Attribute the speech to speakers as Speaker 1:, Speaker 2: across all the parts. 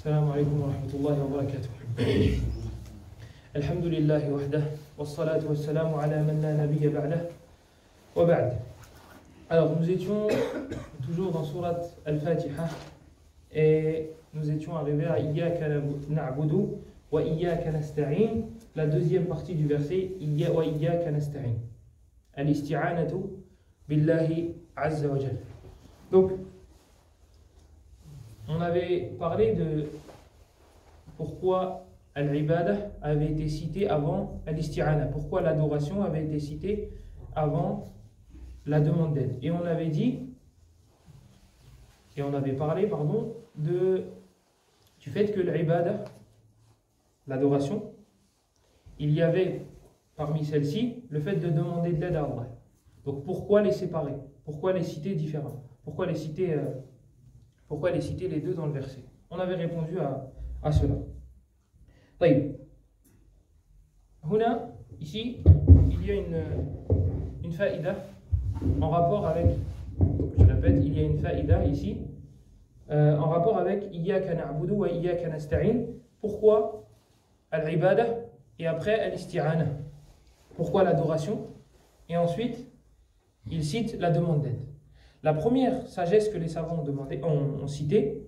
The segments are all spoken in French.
Speaker 1: السلام عليكم ورحمة الله وبركاته الحمد لله وحده والصلاة والسلام على من لا نبي بعده وبعد Alors nous étions toujours dans surat Al-Fatiha et nous étions arrivés à Iyaka na'budu wa Iyaka nasta'in la deuxième partie du verset wa Iyaka nasta'in Al-isti'anatu billahi azza wa jalla Donc on avait parlé de pourquoi Al-Ibadah avait été cité avant Al-Isti'ana, pourquoi l'adoration avait été citée avant la demande d'aide. Et on avait dit, et on avait parlé, pardon, de, du fait que l'Ibadah, l'adoration, il y avait parmi celles-ci le fait de demander de l'aide à Allah. Donc pourquoi les séparer? Pourquoi les citer différemment? Pourquoi les citer euh, pourquoi les citer les deux dans le verset? On avait répondu à, à cela. Huna, ici, il y a une, faïda en rapport avec, je répète, il y a une faïda ici, euh, en rapport avec Iyaka na'budu wa Iyaka nasta'in. Pourquoi al-ibada et après al-isti'ana Pourquoi l'adoration? Et ensuite, il cite la demande d'aide. La première sagesse que les savants ont, demandé, cité,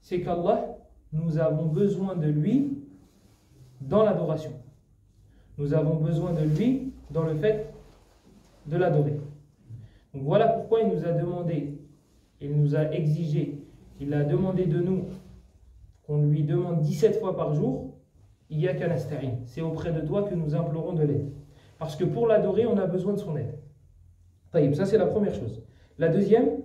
Speaker 1: c'est qu'Allah, nous avons besoin de lui dans l'adoration. Nous avons besoin de lui dans le fait de l'adorer. Voilà pourquoi il nous a demandé, il nous a exigé, il a demandé de nous qu'on lui demande 17 fois par jour, il y a qu'un C'est auprès de toi que nous implorons de l'aide. Parce que pour l'adorer, on a besoin de son aide. Ça, c'est la première chose. La deuxième,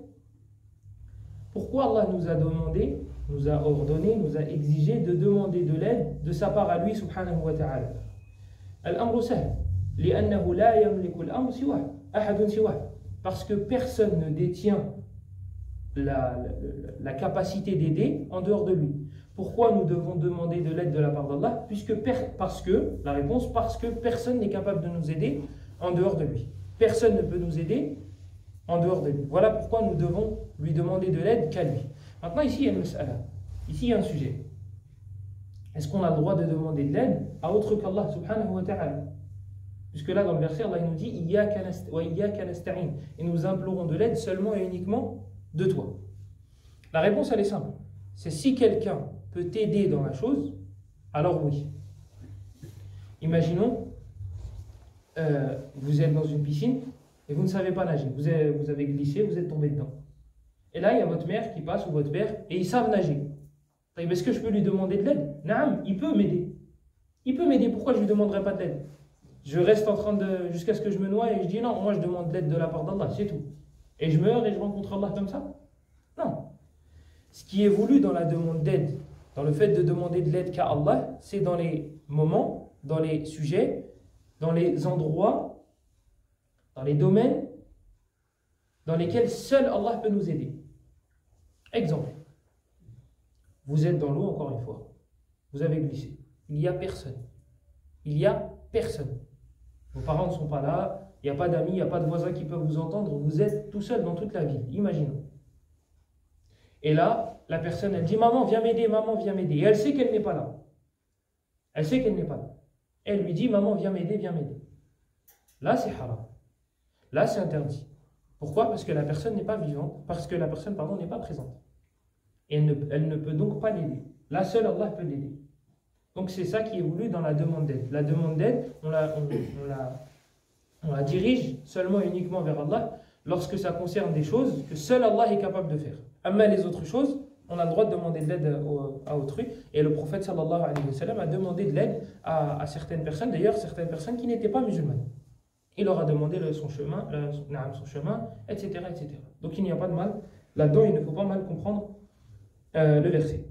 Speaker 1: pourquoi Allah nous a demandé, nous a ordonné, nous a exigé de demander de l'aide de sa part à lui, subhanahu wa ta'ala? Al-amru. Parce que personne ne détient la, la capacité d'aider en dehors de lui. Pourquoi nous devons demander de l'aide de la part d'Allah? Puisque parce que la réponse parce que personne n'est capable de nous aider en dehors de lui. Personne ne peut nous aider en dehors de lui. Voilà pourquoi nous devons lui demander de l'aide qu'à lui. Maintenant, ici, il y a. Ici, il y a un sujet. Est-ce qu'on a le droit de demander de l'aide à autre qu'Allah subhanahu wa ta'ala? Puisque là, dans le verset, Allah nous dit Et nous implorons de l'aide seulement et uniquement de toi. La réponse, elle est simple. C'est si quelqu'un peut t'aider dans la chose, alors oui. Imaginons, euh, vous êtes dans une piscine et vous ne savez pas nager. Vous avez, glissé, vous êtes tombé dedans. Et là, il y a votre mère qui passe ou votre père et ils savent nager. Est-ce que je peux lui demander de l'aide? Non, il peut m'aider. Il peut m'aider. Pourquoi je ne lui demanderai pas de l'aide? Je reste en train de. jusqu'à ce que je me noie et je dis non, moi je demande de l'aide de la part d'Allah, c'est tout. Et je meurs et je rencontre Allah comme ça? Non. Ce qui est voulu dans la demande d'aide, dans le fait de demander de l'aide qu'à Allah, c'est dans les moments, dans les sujets, dans les endroits, dans les domaines dans lesquels seul Allah peut nous aider. Exemple. Vous êtes dans l'eau encore une fois. Vous avez glissé. Il n'y a personne. Il n'y a personne. Vos parents ne sont pas là. Il n'y a pas d'amis, il n'y a pas de voisins qui peuvent vous entendre. Vous êtes tout seul dans toute la ville. Imaginons. Et là, la personne, elle dit Maman, viens m'aider, maman, viens m'aider. Et elle sait qu'elle n'est pas là. Elle sait qu'elle n'est pas là. Elle lui dit Maman, viens m'aider, viens m'aider. Là, c'est haram. Là, c'est interdit. Pourquoi? Parce que la personne n'est pas vivante, parce que la personne, pardon, n'est pas présente. Et elle ne, peut donc pas l'aider. Là, seul Allah peut l'aider. Donc c'est ça qui est voulu dans la demande d'aide. La demande d'aide, on la, dirige seulement et uniquement vers Allah lorsque ça concerne des choses que seul Allah est capable de faire. Mais les autres choses, on a le droit de demander de l'aide à autrui. Et le prophète a demandé de l'aide à, certaines personnes, d'ailleurs certaines personnes qui n'étaient pas musulmanes. Il leur a demandé son chemin, le, son chemin, etc., etc. Donc il n'y a pas de mal. Là-dedans, il ne faut pas mal comprendre euh, le verset.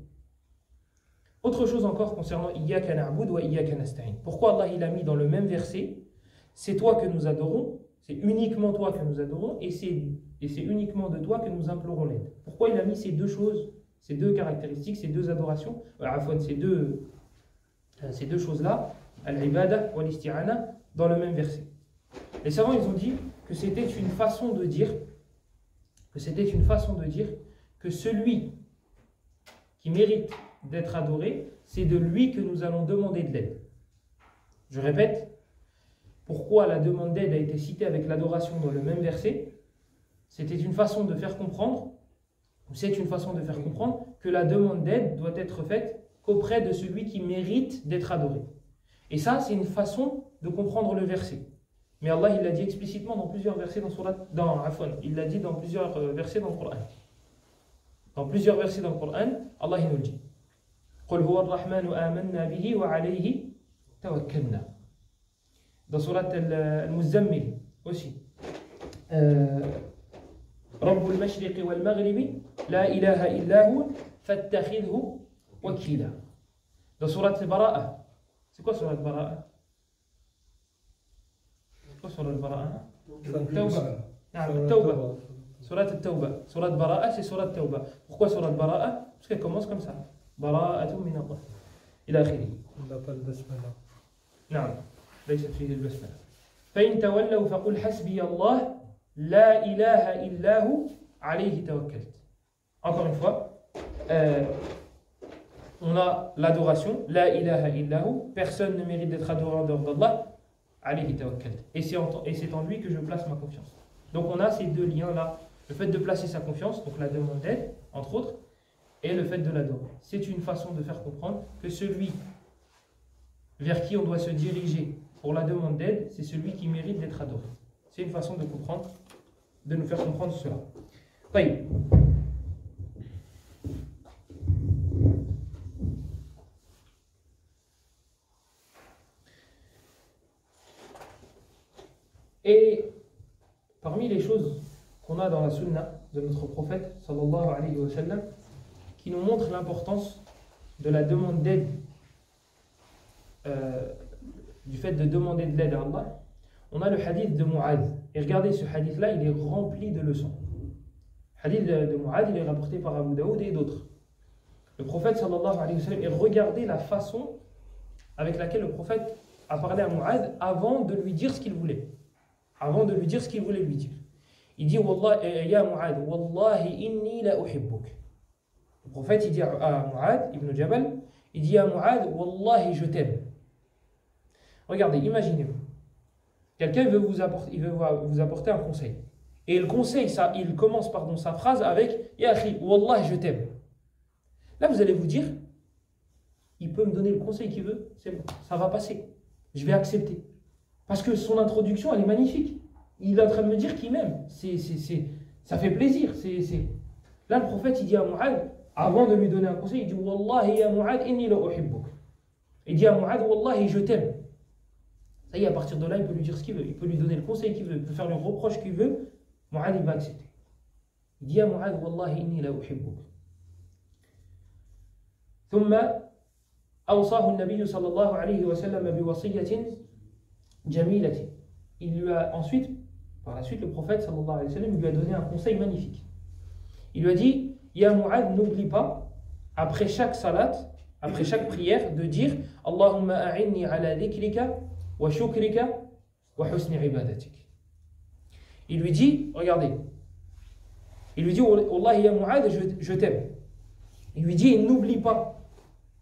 Speaker 1: Autre chose encore concernant Iyaka na'bud wa Iyaka nasta'in. Pourquoi Allah il a mis dans le même verset C'est toi que nous adorons, c'est uniquement toi que nous adorons, et c'est uniquement de toi que nous implorons l'aide. Pourquoi il a mis ces deux choses, ces deux caractéristiques, ces deux adorations, euh, ces deux, choses-là, al-ibada wa l'isti'ana, dans le même verset Les savants ils ont dit que c'était une façon de dire que c'était une façon de dire que celui qui mérite d'être adoré, c'est de lui que nous allons demander de l'aide. Je répète, pourquoi la demande d'aide a été citée avec l'adoration dans le même verset? C'était une façon de faire comprendre, c'est une façon de faire comprendre que la demande d'aide doit être faite qu'auprès de celui qui mérite d'être adoré. Et ça, c'est une façon de comprendre le verset. Mais Allah, il l'a dit explicitement dans plusieurs versets dans, dans Il l'a dit dans plusieurs euh, versets dans le Coran. Dans plusieurs versets dans le Coran, Allah il nous le dit. Dans euh, aussi. Euh, رب المشرق والمغرب لا إله إلا هو فاتخذه وكيلا. ده سورة البراءة. سكو سورة البراءة. سورة البراءة. التوبة نعم التوبة. سورة التوبة. سورة براءة سي سورة التوبة. بخوا سورة براءة بسكي كوموس كم براءة من الله. إلى آخره. نعم ليست فيه البسملة. فإن تولوا فقل حسبي الله La ilaha illahu alayhi tawakkalt. Encore une fois, euh, on a l'adoration, la ilaha illahu, personne ne mérite d'être adoré en dehors d'Allah, alayhi tawakkalt. Et c'est en, en lui que je place ma confiance. Donc on a ces deux liens-là, le fait de placer sa confiance, donc la demande d'aide, entre autres, et le fait de l'adorer. C'est une façon de faire comprendre que celui vers qui on doit se diriger pour la demande d'aide, c'est celui qui mérite d'être adoré. C'est une façon de comprendre, de nous faire comprendre cela. Et parmi les choses qu'on a dans la sunna de notre prophète, sallallahu alayhi wa sallam, qui nous montre l'importance de la demande d'aide, euh, du fait de demander de l'aide à Allah, on a le hadith de Mu'adh. Et regardez, ce hadith-là, il est rempli de leçons. Le hadith de, Mu'adh, il est rapporté par Abu Daoud et d'autres. Le prophète sallallahu alayhi wa sallam, et regardez la façon avec laquelle le prophète a parlé à Mu'adh avant de lui dire ce qu'il voulait. Avant de lui dire ce qu'il voulait lui dire. Il dit, Wallah, ya Mu'adh, Wallahi inni la uhibbuk. Le prophète, il dit à Mu'ad ibn Jabal, il dit à Mu'ad, Wallahi, je t'aime. Regardez, imaginez-vous. Quelqu'un veut vous apporter, il veut vous apporter un conseil. Et le conseil, ça, il commence pardon, sa phrase avec Ya Wallahi, je t'aime. Là, vous allez vous dire, il peut me donner le conseil qu'il veut, c'est bon, ça va passer. Je vais accepter. Parce que son introduction, elle est magnifique. Il est en train de me dire qu'il m'aime. C'est, ça fait plaisir. C'est, Là, le prophète, il dit à Mu'ad, avant de lui donner un conseil, il dit Wallahi ya Mu'ad, inni la uhibbuk. Il dit à Mu'ad, Wallahi, je t'aime. Ça y est, à partir de là, il peut lui dire ce qu'il veut. Il peut lui donner le conseil qu'il veut. Il peut faire le reproche qu'il veut. Mu'ad, il va accepter. Il dit à Mu'ad, Wallahi, inni la uhibbuk. ثم أوصاه النبي صلى الله عليه وسلم بوصية جميلة. Il lui a ensuite, par la suite, le prophète sallallahu alayhi wa sallam lui a donné un conseil magnifique. Il lui a dit Ya Mu'ad, n'oublie pas, après chaque salat, après chaque prière, de dire Allahumma a'inni ala dhikrika il lui dit, regardez, il lui dit Allah ya Mu'ad, je, je t'aime. Il lui dit n'oublie pas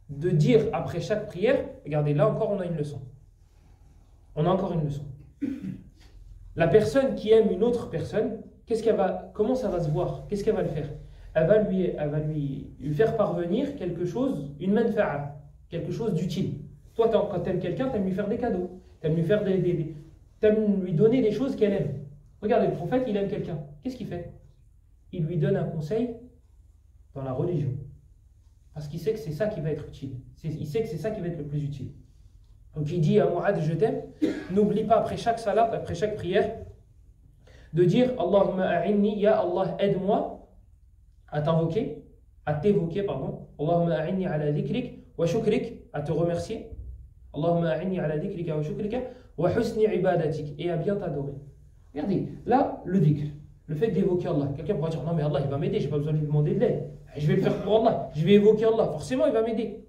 Speaker 1: de dire après chaque prière, regardez, là encore on a une leçon. On a encore une leçon. La personne qui aime une autre personne, qu'est-ce qu'elle va, comment ça va se voir? Qu'est-ce qu'elle va le faire? Elle va lui, elle va lui faire parvenir quelque chose, une manfa'a, quelque chose d'utile. Toi, quand tu aimes quelqu'un, tu aimes lui faire des cadeaux, tu aimes lui, des, lui donner des choses qu'elle aime. Regardez, le prophète, il aime quelqu'un. Qu'est-ce qu'il fait? Il lui donne un conseil dans la religion. Parce qu'il sait que c'est ça qui va être utile. Il sait que c'est ça qui va être le plus utile. Donc il dit à Mu'ad, je t'aime. N'oublie pas après chaque salat, après chaque prière, de dire Allahumma a'inni, ya Allah, aide-moi à t'invoquer, à t'évoquer, pardon. Allahumma a'inni ala dhikrik wa shukrik, à te remercier. Allahumma a'inni ala dhikrika wa shukrika wa husni ibadatik, et à bien t'adorer. Regardez, là, le dhikr, le fait d'évoquer Allah. Quelqu'un pourra dire, non mais Allah, il va m'aider, j'ai pas besoin de lui demander de l'aide. Je vais le faire pour Allah, je vais évoquer Allah, forcément il va m'aider.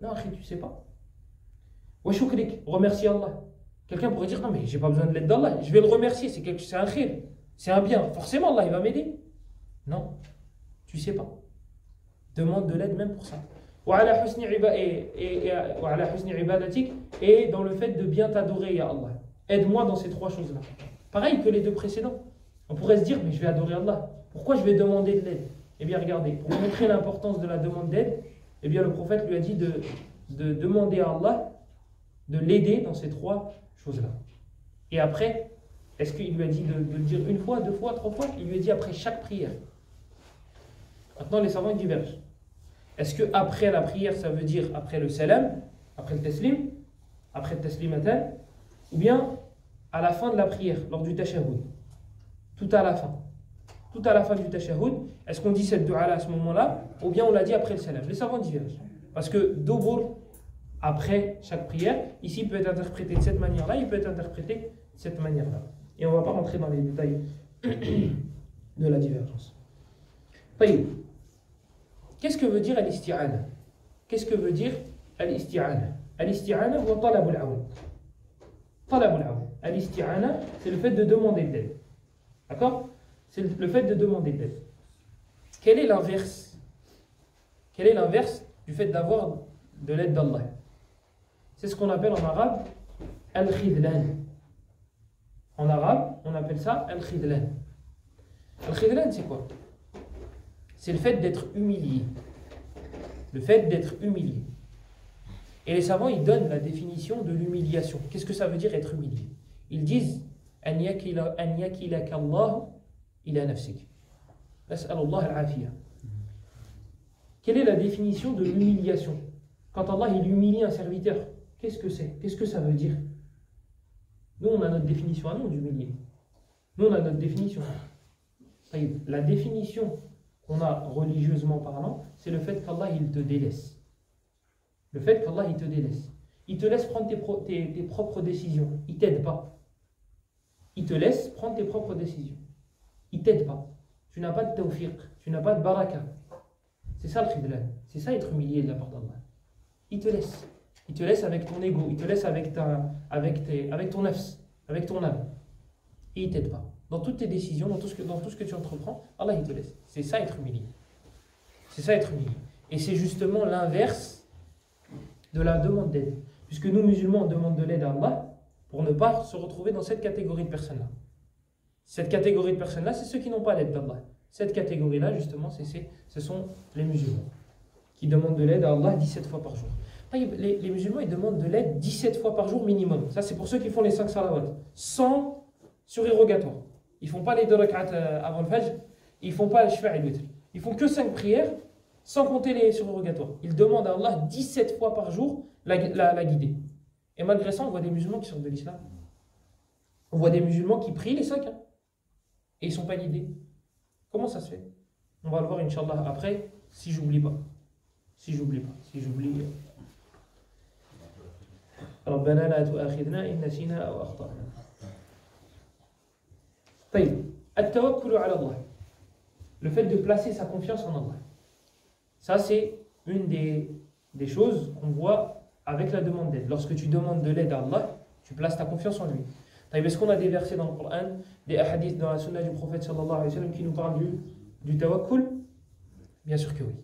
Speaker 1: Non, tu sais pas. Wa shukrik, remercier Allah. Quelqu'un pourrait dire, non mais j'ai pas besoin de l'aide d'Allah, je vais le remercier, c'est un khir, c'est un bien, forcément Allah il va m'aider. Non, tu sais pas. Demande de l'aide même pour ça et dans le fait de bien t'adorer, Ya Allah. Aide-moi dans ces trois choses-là. Pareil que les deux précédents. On pourrait se dire, mais je vais adorer Allah. Pourquoi je vais demander de l'aide? Eh bien, regardez, pour montrer l'importance de la demande d'aide, eh bien, le prophète lui a dit de, demander à Allah de l'aider dans ces trois choses-là. Et après, est-ce qu'il lui a dit de, de, le dire une fois, deux fois, trois fois? Il lui a dit après chaque prière. Maintenant, les savants divergent. Est-ce que après la prière, ça veut dire après le salam, après le teslim, après le taslimatan, ou bien à la fin de la prière, lors du tashahhud? Tout à la fin. Tout à la fin du tashahhud, est-ce qu'on dit cette du'ala à ce moment-là, ou bien on l'a dit après le salam? Les savants divergent. Parce que Dobur, après chaque prière, ici peut être interprété de cette manière-là, il peut être interprété de cette manière-là. Et on ne va pas rentrer dans les détails de la divergence. Taïb. Qu'est-ce que veut dire al-isti'ana Qu'est-ce que veut dire al-isti'ana Al-isti'ana ou talab al-awn Talab al-awn. Al-isti'ana, c'est le fait de demander de l'aide. D'accord? C'est le fait de demander de l'aide. Quel est l'inverse? Quel est l'inverse du fait d'avoir de l'aide d'Allah? C'est ce qu'on appelle en arabe al-khidlan. En arabe, on appelle ça al-khidlan. Al-khidlan, c'est quoi? C'est le fait d'être humilié. Le fait d'être humilié. Et les savants, ils donnent la définition de l'humiliation. Qu'est-ce que ça veut dire être humilié Ils disent أن يكل أن يكلك الله إلى نفسك. نسأل الله العافية. Quelle est la définition de l'humiliation Quand Allah il humilie un serviteur, qu'est-ce que c'est Qu'est-ce que ça veut dire Nous, on a notre définition à nous d'humilier. Nous, on a notre définition. Taïb, La définition qu'on a religieusement parlant, c'est le fait qu'Allah il te délaisse. Le fait qu'Allah il te délaisse. Il te laisse prendre tes, pro- tes- tes propres décisions. Il t'aide pas. Il te laisse prendre tes propres décisions. Il t'aide pas. Tu n'as pas de tawfiq. Tu n'as pas de baraka. C'est ça le khidlan. C'est ça être humilié de la part d'Allah. Il te laisse. Il te laisse avec ton ego. Il te laisse avec, ton nafs, avec ton âme. Et il t'aide pas. Dans toutes tes décisions, dans tout, ce que, dans tout ce que tu entreprends, Allah il te laisse. C'est ça être humilié. C'est ça être humilié. Et c'est justement l'inverse de la demande d'aide. Puisque nous, musulmans, on demande de l'aide à Allah pour ne pas se retrouver dans cette catégorie de personnes-là. Cette catégorie de personnes-là, c'est ceux qui n'ont pas l'aide d'Allah. Cette catégorie-là, justement, c'est, ce sont les musulmans qui demandent de l'aide à Allah 17 fois par jour. Les, musulmans, ils demandent de l'aide 17 fois par jour minimum. Ça, c'est pour ceux qui font les 5 salawat. Sans surérogatoire. Ils font pas les deux rak'at euh, avant le fajr. Ils font pas le shfa' et le witr. Ils font que 5 prières sans compter les surérogatoires. Ils demandent à Allah 17 fois par jour la, la, la guider. Et malgré ça, on voit des musulmans qui sortent de l'islam. On voit des musulmans qui prient les 5 et ils ne sont pas guidés. Comment ça se fait On va le voir, Inch'Allah, après, si j'oublie pas. Si j'oublie pas. Si j'oublie. ربنا لا تؤاخذنا إن نسينا أو أخطأنا. طيب التوكل على الله. Le fait de placer sa confiance en Allah. Ça, c'est une des, des choses qu'on voit avec la demande d'aide. Lorsque tu demandes de l'aide à Allah, tu places ta confiance en lui. طيب, Est-ce qu'on a des versets dans le Coran, des hadiths dans la sunna du prophète sallallahu alayhi wa sallam qui nous parlent du, du tawakkul Bien sûr que oui.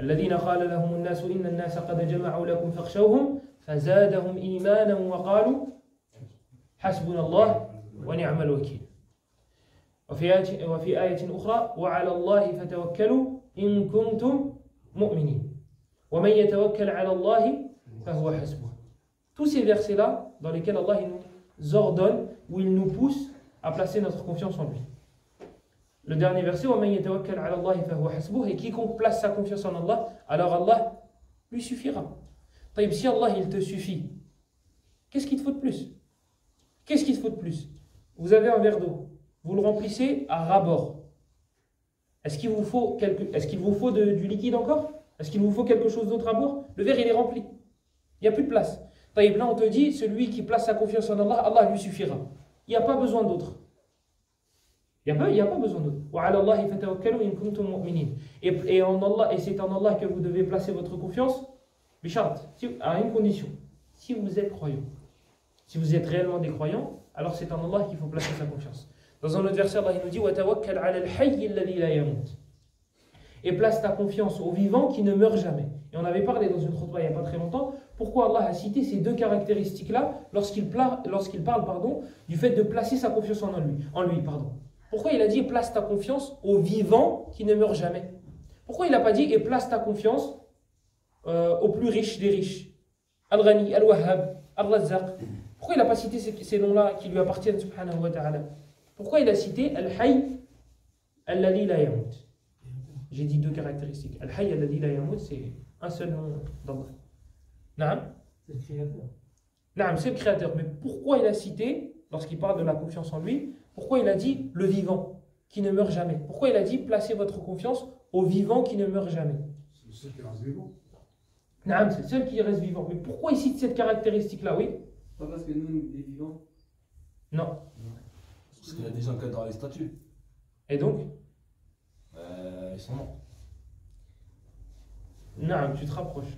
Speaker 1: الذين قال لهم الناس إن الناس قد جمعوا لكم فاخشوهم فزادهم إيمانا وقالوا حسبنا الله ونعم الوكيل وفي آية, وفي آية أخرى وعلى الله فتوكلوا إن كنتم مؤمنين ومن يتوكل على الله فهو حسبه Tous ces versets-là, dans lesquels Allah il nous ordonne ou il nous pousse à placer notre confiance en lui. Le dernier verset, وَمَنْ يَتَوَكَّلْ عَلَى اللَّهِ فَهُوَ حَسْبُهُ Et quiconque place sa confiance en Allah, alors Allah lui suffira. طيب, si Allah il te suffit, qu'est-ce qu'il te faut de plus Qu'est-ce qu'il te faut de plus Vous avez un verre d'eau, vous le remplissez à ras-bord. Est-ce qu'il vous faut, quelque... Est qu'il vous faut du liquide encore? Est-ce qu'il vous faut quelque chose d'autre à boire? Le verre, il est rempli. Il n'y a plus de place. Taïb, là, on te dit, celui qui place sa confiance en Allah, Allah lui suffira. Il n'y a pas besoin d'autre. Il n'y a, a, pas besoin d'autre. Et, et, en Allah, et c'est en Allah que vous devez placer votre confiance, Bichard, à une condition. Si vous êtes croyant, si vous êtes réellement des croyants, alors c'est en Allah qu'il faut placer sa confiance. Dans un autre verset, Allah nous dit Et place ta confiance au vivant qui ne meurt jamais. Et on avait parlé dans une khutbah il n'y a pas très longtemps pourquoi Allah a cité ces deux caractéristiques-là lorsqu'il parle, pardon, du fait de placer sa confiance en lui. En lui pardon. Pourquoi il a dit place ta confiance au vivant qui ne meurt jamais Pourquoi il n'a pas dit et place ta confiance euh, au plus riche des riches Al-Ghani, Al-Wahhab, Al-Razzaq. Pourquoi il n'a pas cité ces, ces noms-là qui lui appartiennent, subhanahu wa ta'ala? Pourquoi il a cité Al-Hayy, Al-Lali la yamut? J'ai dit deux caractéristiques. Al-Hayy, Al-Lali la yamut, c'est un seul nom d'Allah. C'est le créateur. c'est le créateur. Mais pourquoi il a cité, lorsqu'il parle de la confiance en lui, pourquoi il a dit le vivant qui ne meurt jamais? Pourquoi il a dit placez votre confiance au vivant qui ne meurt jamais?
Speaker 2: C'est le seul qui reste vivant.
Speaker 1: c'est le seul qui reste vivant. Mais pourquoi il cite cette caractéristique-là? Oui?
Speaker 3: Pas parce que nous, on est vivants.
Speaker 1: Non.
Speaker 4: Parce qu'il y a des gens qui dans les statues.
Speaker 1: Et donc
Speaker 4: euh, Ils sont morts.
Speaker 1: Non, tu te rapproches.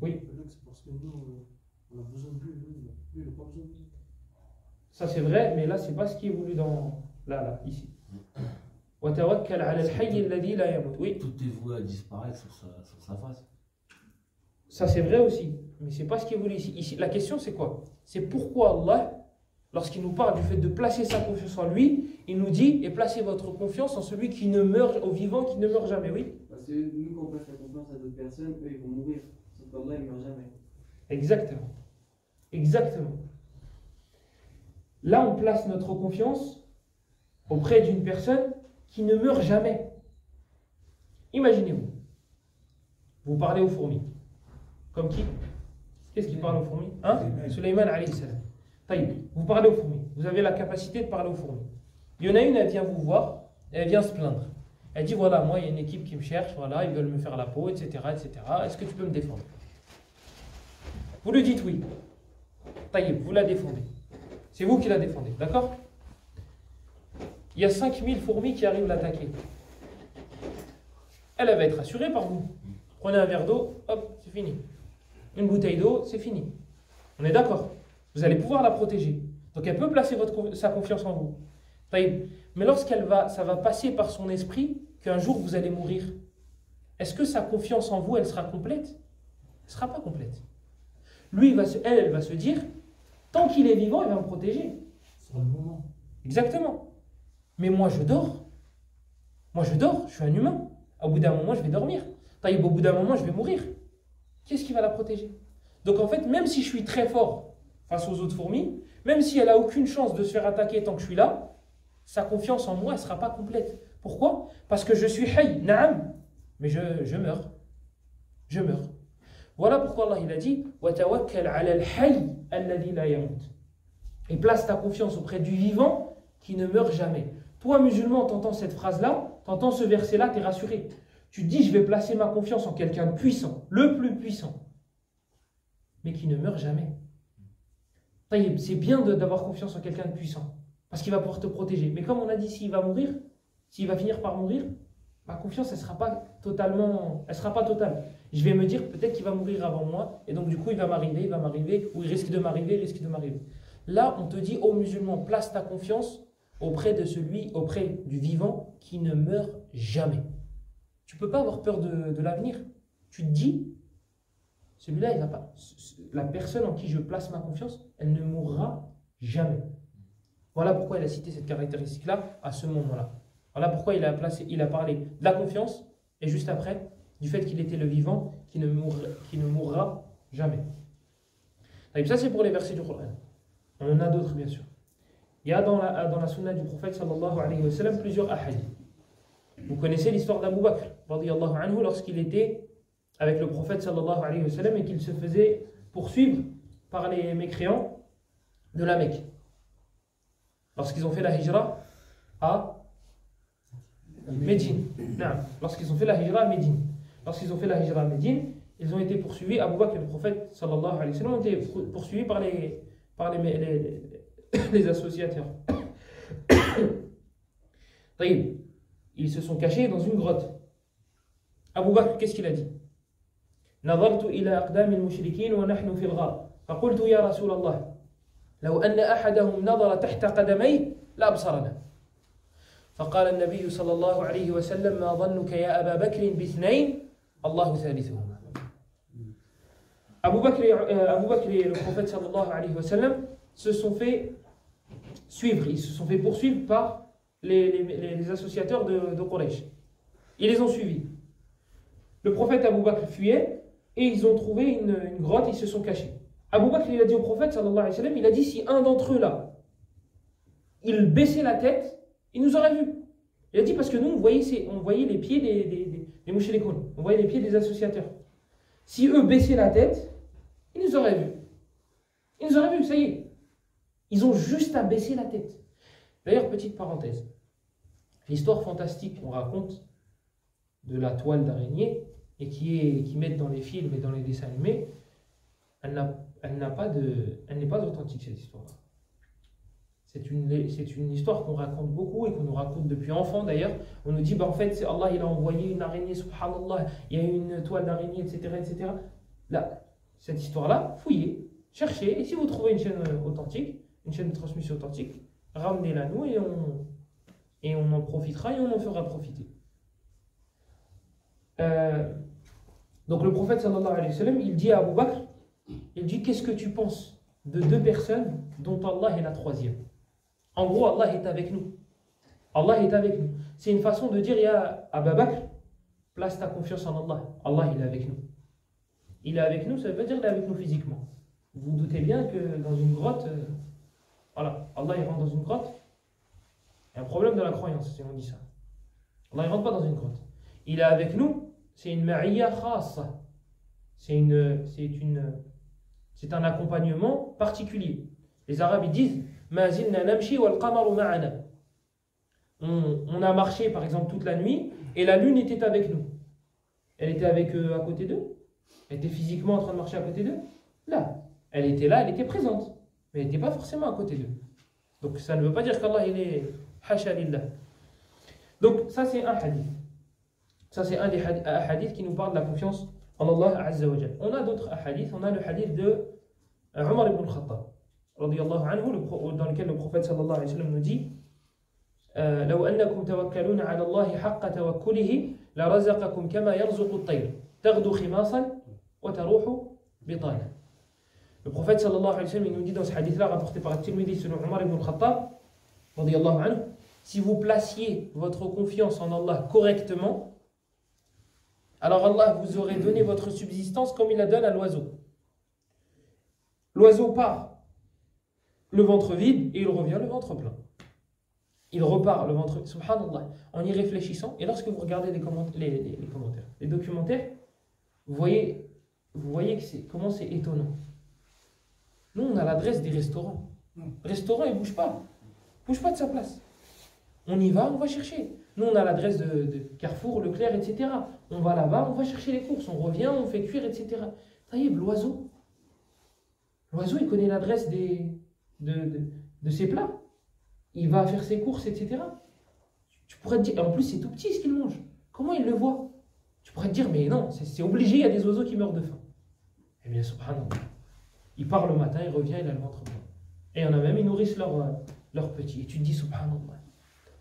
Speaker 1: Oui.
Speaker 2: C'est parce que nous, on a besoin de lui, lui, il n'a pas besoin de lui.
Speaker 1: Ça c'est vrai, mais là c'est pas ce qui est voulu dans. Là, là, ici. Oui.
Speaker 4: Tout est voué à disparaître sur sa, sur sa face.
Speaker 1: Ça c'est vrai aussi, mais c'est pas ce qui est voulu ici. ici la question c'est quoi? C'est pourquoi Allah, lorsqu'il nous parle du fait de placer sa confiance en lui, il nous dit et placez votre confiance en celui qui ne meurt, au vivant, qui ne meurt jamais, oui
Speaker 3: Parce que nous, quand on place la confiance à d'autres personnes, eux ils vont mourir. Sauf qu'Allah il ne meurt jamais.
Speaker 1: Exactement. Exactement. Là, on place notre confiance auprès d'une personne qui ne meurt jamais. Imaginez-vous, vous parlez aux fourmis. Comme qui? Qu'est-ce qui parle aux fourmis Hein? Suleiman alayhi salam. Vous parlez aux fourmis. Vous avez la capacité de parler aux fourmis. Il y en a une, elle vient vous voir, elle vient se plaindre. Elle dit voilà, moi, il y a une équipe qui me cherche, voilà, ils veulent me faire la peau, etc. etc. Est-ce que tu peux me défendre? Vous lui dites oui. Taïb, vous la défendez. C'est vous qui la défendez, d'accord? Il y a 5000 fourmis qui arrivent l'attaquer. Elle, va être assurée par vous. Prenez un verre d'eau, hop, c'est fini. Une bouteille d'eau, c'est fini. On est d'accord? Vous allez pouvoir la protéger. Donc elle peut placer votre, sa confiance en vous. Mais lorsqu'elle va, ça va passer par son esprit qu'un jour vous allez mourir. Est-ce que sa confiance en vous, elle sera complète? Elle ne sera pas complète. Lui, va elle, elle va se dire, Tant qu'il est vivant, il va me protéger.
Speaker 2: C'est le moment.
Speaker 1: Exactement. Mais moi, je dors. Moi, je dors, je suis un humain. Au bout d'un moment, je vais dormir. Au bout d'un moment, je vais mourir. Qu'est-ce qui va la protéger? Donc, en fait, même si je suis très fort face aux autres fourmis, même si elle n'a aucune chance de se faire attaquer tant que je suis là, sa confiance en moi ne sera pas complète. Pourquoi? Parce que je suis hay, na'am, mais je, je meurs. Je meurs. Voilà pourquoi Allah il a dit Et place ta confiance auprès du vivant qui ne meurt jamais. Toi, musulman, t'entends cette phrase-là, t'entends ce verset-là, tu es rassuré. Tu te dis, je vais placer ma confiance en quelqu'un de puissant, le plus puissant, mais qui ne meurt jamais. C'est bien d'avoir confiance en quelqu'un de puissant, parce qu'il va pouvoir te protéger. Mais comme on a dit, s'il va mourir, s'il va finir par mourir, ma confiance, elle sera pas totalement, elle sera pas totale. Je vais me dire peut-être qu'il va mourir avant moi, et donc du coup il va m'arriver, il va m'arriver, ou il risque de m'arriver, il risque de m'arriver. Là, on te dit, ô musulman, place ta confiance auprès de celui, auprès du vivant qui ne meurt jamais. Tu peux pas avoir peur de, l'avenir. Tu te dis, celui-là. La personne en qui je place ma confiance, elle ne mourra jamais. Voilà pourquoi il a cité cette caractéristique-là à ce moment-là. Voilà pourquoi il a, placé, il a parlé de la confiance et juste après du fait qu'il était le vivant qui ne mourra, jamais. Ça c'est pour les versets du Coran. On en a d'autres bien sûr. Il y a dans la, dans la sunna du prophète sallallahu alayhi wa plusieurs ahadith. Vous connaissez l'histoire d'Abu Bakr lorsqu'il était avec le prophète sallallahu alayhi wa et qu'il se faisait poursuivre par les mécréants de la Mecque. Lorsqu'ils ont fait la hijra à Médine. Lorsqu'ils ont fait la hijra à Médine. Lorsqu'ils ont fait la hijra à Médine, ils ont été poursuivis, Abu Bakr et le prophète sallallahu alayhi wa sallam ont été poursuivis par les, par les, les, les associateurs. Ils se sont cachés dans une grotte. Abu Bakr, qu'est-ce qu'il a dit نظرت إلى أقدام المشركين ونحن في الغار فقلت يا رسول الله لو أن أحدهم نظر تحت قدميه لأبصرنا فقال النبي صلى الله عليه وسلم ما ظنك يا أبا بكر باثنين الله ثالثهما Abu Bakr, et, euh, Abu Bakr et le prophète sallallahu alayhi wa sallam se sont fait suivre, ils se sont fait poursuivre par les, les- les associateurs de, de Quraysh. Ils les ont suivis. Le prophète Abu Bakr fuyait et ils ont trouvé une, une grotte, ils se sont cachés. Abu Bakr il a dit au prophète sallallahu alayhi wa sallam, il a dit si un d'entre eux là, il baissait la tête, il nous aurait vus. Il a dit parce que nous on voyait, on voyait les pieds des, des, des, des mouchélékouns, on voyait les pieds des associateurs. Si eux baissaient la tête, ils nous auraient vus. Ils nous auraient vus, ça y est. Ils ont juste à baisser la tête. D'ailleurs, petite parenthèse. L'histoire fantastique qu'on raconte de la toile d'araignée et qui est qui mettent dans les films et dans les dessins animés, elle n'a elle n'a pas de elle n'est pas authentique cette histoire-là. C'est une, c'est une histoire qu'on raconte beaucoup et qu'on nous raconte depuis enfant d'ailleurs. On nous dit, bah, en fait, c'est Allah, il a envoyé une araignée, subhanallah, il y a une toile d'araignée, etc., etc. Là, cette histoire-là, fouillez, cherchez, et si vous trouvez une chaîne euh, authentique, une chaîne de transmission authentique, ramenez-la nous et on, et on en profitera et on en fera profiter. Euh, donc le prophète sallallahu alayhi wa sallam, il dit à Abu Bakr, il dit qu'est-ce que tu penses de deux personnes dont Allah est la troisième? En gros, Allah est avec nous. Allah est avec nous. C'est une façon de dire, ya Abu Bakr, place ta confiance en Allah. Allah, il est avec nous. Il est avec nous, ça veut dire qu'il est avec nous physiquement. Vous vous doutez bien que dans une grotte, euh, voilà, Allah il rentre dans une grotte, il y a un problème de la croyance si on dit ça. Allah il rentre pas dans une grotte. Il est avec nous, c'est une ma'iyya khassa. C'est une, c'est une, c'est un accompagnement particulier. Les Arabes ils disent. On, on a marché par exemple toute la nuit et la lune était avec nous. Elle était avec eux à côté d'eux. Elle était physiquement en train de marcher à côté d'eux. Là, elle était là, elle était présente, mais elle n'était pas forcément à côté d'eux. Donc ça ne veut pas dire qu'Allah il est hasha lillah. Donc ça c'est un hadith. Ça c'est un des hadiths, qui nous parle de la confiance en Allah Azza wa Jal. On a d'autres hadiths. On a le hadith de euh, Umar ibn al-Khattab le pro- dans lequel le prophète sallallahu alayhi wa sallam nous dit euh, لو أنكم توكلون على الله حق توكله لرزقكم كما يرزق الطير تغدو خماصا وتروح بطانا Le prophète sallallahu alayhi wa sallam il nous dit dans ce hadith-là rapporté par At-Tirmidhi selon Umar ibn al-Khattab radiyallahu anhu, si vous placiez votre confiance en Allah correctement, alors Allah vous aurait donné votre subsistance comme il la donne à l'oiseau. L'oiseau part le ventre vide et il revient le ventre plein. Il repart le ventre, subhanallah, en y réfléchissant. Et lorsque vous regardez les, comment- les- les- les commentaires, les documentaires, vous voyez, vous voyez que c'est, comment c'est étonnant. Nous, on a l'adresse des restaurants. Le restaurant, il ne bouge pas. Il bouge pas de sa place. On y va, on va chercher. Nous, on a l'adresse de, Carrefour, Leclerc, etc. On va là-bas, on va chercher les courses. On revient, on fait cuire, etc. Est, l'oiseau. L'oiseau, il connaît l'adresse des, de, de, ses plats. Il va faire ses courses, etc. Tu pourrais te dire, en plus, c'est tout petit ce qu'il mange. Comment il le voit? Tu pourrais te dire, mais non, c'est obligé, il y a des oiseaux qui meurent de faim. Eh bien, subhanallah. Il part le matin, il revient, il a le ventre plein. Et il y en a même, ils nourrissent leurs euh, leurs petits. Et tu te dis, subhanallah.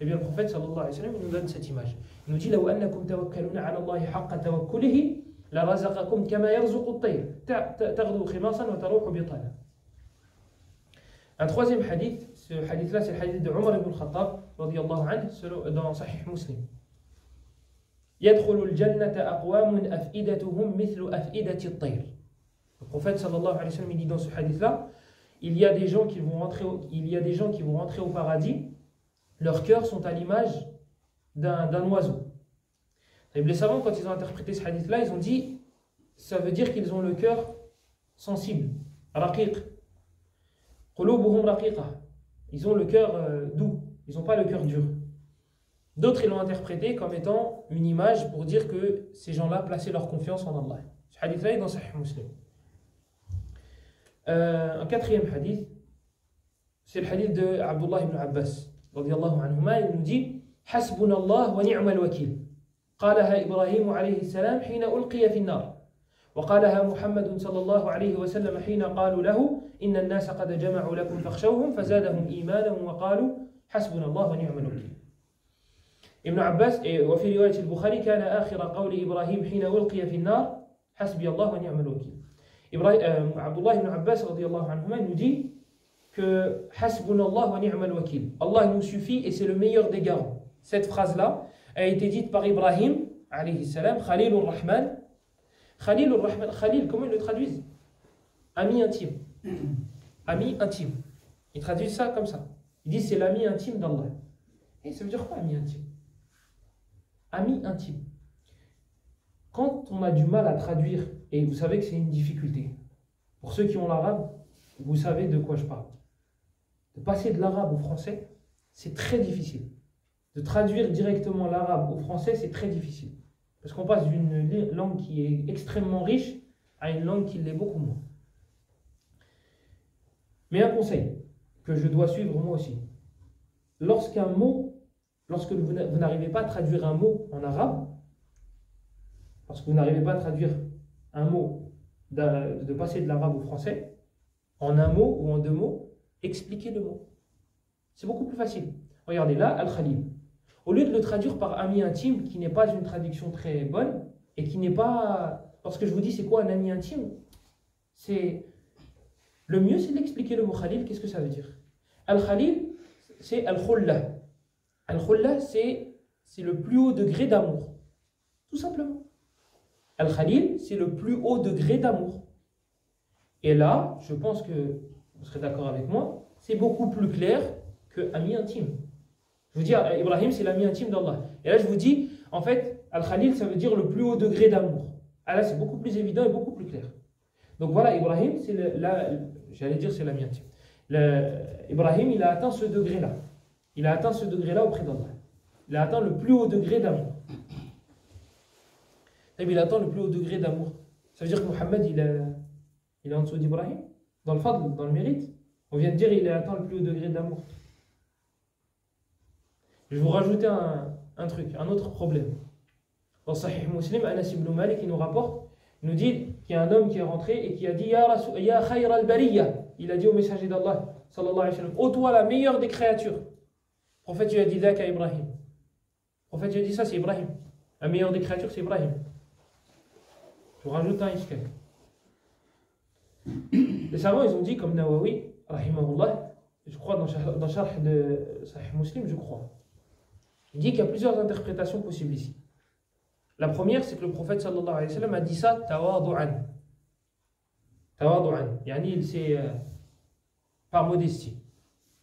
Speaker 1: Eh bien, le prophète, sallallahu alayhi wa sallam, nous donne cette image. Il nous dit, لو أنكم توكلون على الله حق توكله لرزقكم كما يرزق الطير تغدو خماصا وتروح بطانا. Un troisième hadith, ce hadith-là, c'est le hadith de Omar ibn Khattab, radiyallahu anhu, dans Sahih Muslim. يدخل الجنة أقوام أفئدتهم مثل أفئدة الطير. Le prophète sallallahu alayhi wa sallam il dit dans ce hadith-là, il y a des gens qui vont rentrer il y a des gens qui vont rentrer au paradis, leurs cœurs sont à l'image d'un oiseau. Les savants, quand ils ont interprété ce hadith-là, ils ont dit, ça veut dire qu'ils ont le cœur sensible, raqiq. Ils ont le cœur euh, doux, ils n'ont pas le cœur dur. D'autres, ils l'ont interprété comme étant une image pour dire que ces gens-là plaçaient leur confiance en Allah. Ce hadith-là est dans Sahih Muslim. Euh, un quatrième hadith, c'est le hadith de Abdullah ibn Abbas, anhuma, il nous dit حسبنا الله ونعم الوكيل. قالها إبراهيم عليه السلام حين ألقي في النار. وقالها محمد صلى الله عليه وسلم حين قالوا له إن الناس قد جمعوا لكم فاخشوهم فزادهم إيمانا وقالوا حسبنا الله ونعم الوكيل. Ibn Abbas, et وفي رواية البخاري كان آخر قول إبراهيم حين ألقي في النار حسبي الله ونعم الوكيل. Euh, Abdullah ibn Abbas radiallahu anhuma, il nous dit que. Allah nous suffit et c'est le meilleur des garants. Cette phrase-là a été dite par Ibrahim, alayhi salam, Khalilur Rahman. Khalilur Rahman, Khalil, comment ils le traduisent? Ami intime. Ami intime. Ils traduisent ça comme ça. Ils disent c'est l'ami intime d'Allah. Et ça veut dire quoi, ami intime? Ami intime. Quand on a du mal à traduire, et vous savez que c'est une difficulté, pour ceux qui ont l'arabe, vous savez de quoi je parle. De passer de l'arabe au français, c'est très difficile. De traduire directement l'arabe au français, c'est très difficile. Parce qu'on passe d'une langue qui est extrêmement riche à une langue qui l'est beaucoup moins. Mais un conseil que je dois suivre moi aussi. Lorsqu'un mot, lorsque vous n'a- vous n'arrivez pas à traduire un mot en arabe, parce que vous n'arrivez pas à traduire un mot, de passer de l'arabe au français, en un mot ou en deux mots, expliquez le mot. C'est beaucoup plus facile. Regardez là, Al-Khalil. Au lieu de le traduire par ami intime, qui n'est pas une traduction très bonne, et qui n'est pas. Lorsque je vous dis c'est quoi un ami intime, c'est. Le mieux, c'est d'expliquer le mot Khalil, qu'est-ce que ça veut dire? Al-Khalil, c'est Al-Khulla. Al-Khulla, c'est c'est le plus haut degré d'amour. Tout simplement. Al-Khalil, c'est le plus haut degré d'amour. Et là, je pense que vous serez d'accord avec moi, c'est beaucoup plus clair que ami intime. Je vous dis, euh, Ibrahim, c'est l'ami intime d'Allah. Et là, je vous dis, en fait, Al-Khalil, ça veut dire le plus haut degré d'amour. Ah là, c'est beaucoup plus évident et beaucoup plus clair. Donc voilà, Ibrahim, c'est la- j'allais dire, c'est l'ami intime. Ibrahim, il a atteint ce degré-là. Il a atteint ce degré-là auprès d'Allah. Il a atteint le plus haut degré d'amour. Il atteint le plus haut degré d'amour. Ça veut dire que Mohammed, il est, il est en dessous d'Ibrahim Dans le fadl, dans le mérite On vient de dire il a atteint le plus haut degré d'amour. Je vais vous rajouter un, truc, un autre problème. Dans Sahih Muslim, Anas ibn Malik, il nous rapporte, il nous dit qu'il y a un homme qui est rentré et qui a dit Ya, Rasul- khayr al-bariyya. Il a dit au messager d'Allah, sallallahu alayhi wa sallam, Ô toi la meilleure des créatures. Le prophète lui a dit Daka Ibrahim. Le prophète lui a dit ça, c'est Ibrahim. La meilleure des créatures, c'est Ibrahim. Je vous rajoute un iskak. Les savants, ils ont dit, comme Nawawi, rahimahullah, je crois dans dans Sharh de Sahih Muslim, je crois. Il dit qu'il y a plusieurs interprétations possibles ici. La première, c'est que le prophète sallallahu alayhi wa sallam a dit ça tawadu'an. Tawadu'an. Yani, il s'est. euh, par modestie.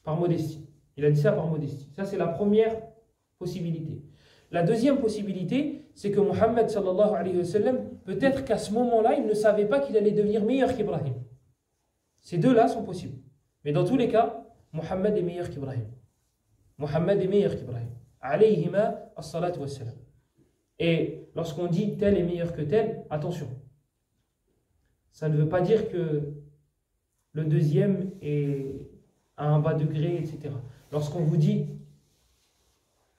Speaker 1: Par modestie. Il a dit ça par modestie. Ça, c'est la première possibilité. La deuxième possibilité, c'est que Mohammed sallallahu alayhi wa sallam, peut-être qu'à ce moment-là, il ne savait pas qu'il allait devenir meilleur qu'Ibrahim. Ces deux-là sont possibles. Mais dans tous les cas, Mohammed est meilleur qu'Ibrahim. Mohammed est meilleur qu'Ibrahim. Alayhima as-salatu was-salam. Et lorsqu'on dit tel est meilleur que tel, attention. Ça ne veut pas dire que le deuxième est à un bas degré, etc. Lorsqu'on vous dit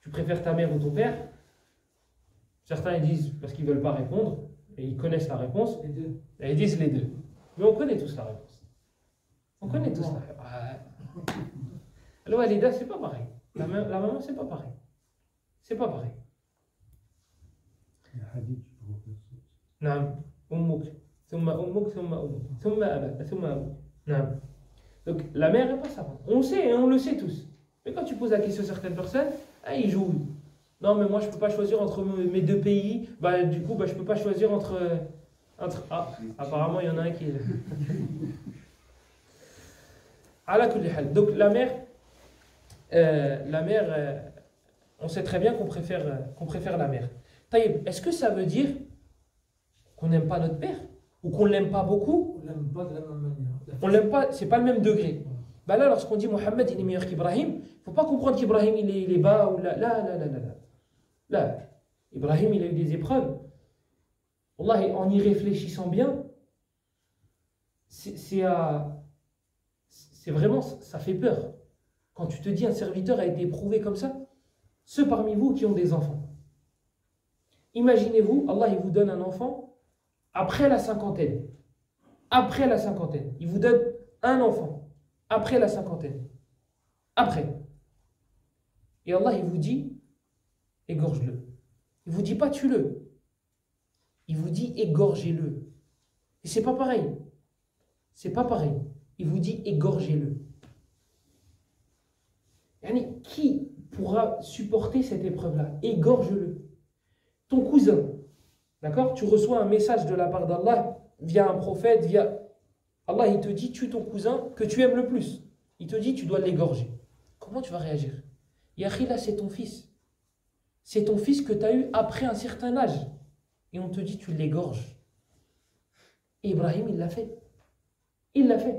Speaker 1: tu préfères ta mère ou ton père, certains disent parce qu'ils ne veulent pas répondre, et ils connaissent la réponse.
Speaker 2: Les deux.
Speaker 1: Et ils disent les deux. Mais on connaît tous la réponse. On ah, connaît tous la réponse. Le walida, c'est pas pareil. La, maman, c'est pas pareil. C'est pas pareil. Donc la mère est pas savante. On sait et on le sait tous. Mais quand tu poses la question à certaines personnes, ah, ils jouent. Non, mais moi je peux pas choisir entre me- mes deux pays. Bah, du coup, bah, je peux pas choisir entre. euh, entre... Ah, apparemment, il y en a un qui est là. Donc la mère, euh, la mère, euh, on sait très bien qu'on préfère, euh, qu'on préfère la mère. Taïb, est-ce que ça veut dire qu'on n'aime pas notre père ou qu'on l'aime pas beaucoup?
Speaker 2: On l'aime pas de la même manière.
Speaker 1: On l'aime pas, c'est pas le même degré. Bah là, lorsqu'on dit Mohammed il est meilleur qu'Ibrahim, faut pas comprendre qu'Ibrahim il est, il est bas ou là, là, là, là, là, là. Ibrahim il a eu des épreuves. Wallah, et en y réfléchissant bien, c'est vraiment, ça fait peur. Quand tu te dis un serviteur a été éprouvé comme ça, ceux parmi vous qui ont des enfants, imaginez-vous, Allah il vous donne un enfant après la cinquantaine. Après la cinquantaine. Il vous donne un enfant. Après la cinquantaine. Après. Et Allah, il vous dit, égorge-le. Il vous dit pas tue-le. Il vous dit égorgez-le. Et c'est pas pareil. C'est pas pareil. Il vous dit égorgez-le. Qui pourra supporter cette épreuve-là? Égorge-le. Ton cousin, d'accord? Tu reçois un message de la part d'Allah via un prophète, via Allah, il te dit tue ton cousin que tu aimes le plus. Il te dit tu dois l'égorger. Comment tu vas réagir? Yahri, là, c'est ton fils c'est ton fils que tu as eu après un certain âge. Et on te dit, tu l'égorges. Ibrahim, il l'a fait. Il l'a fait.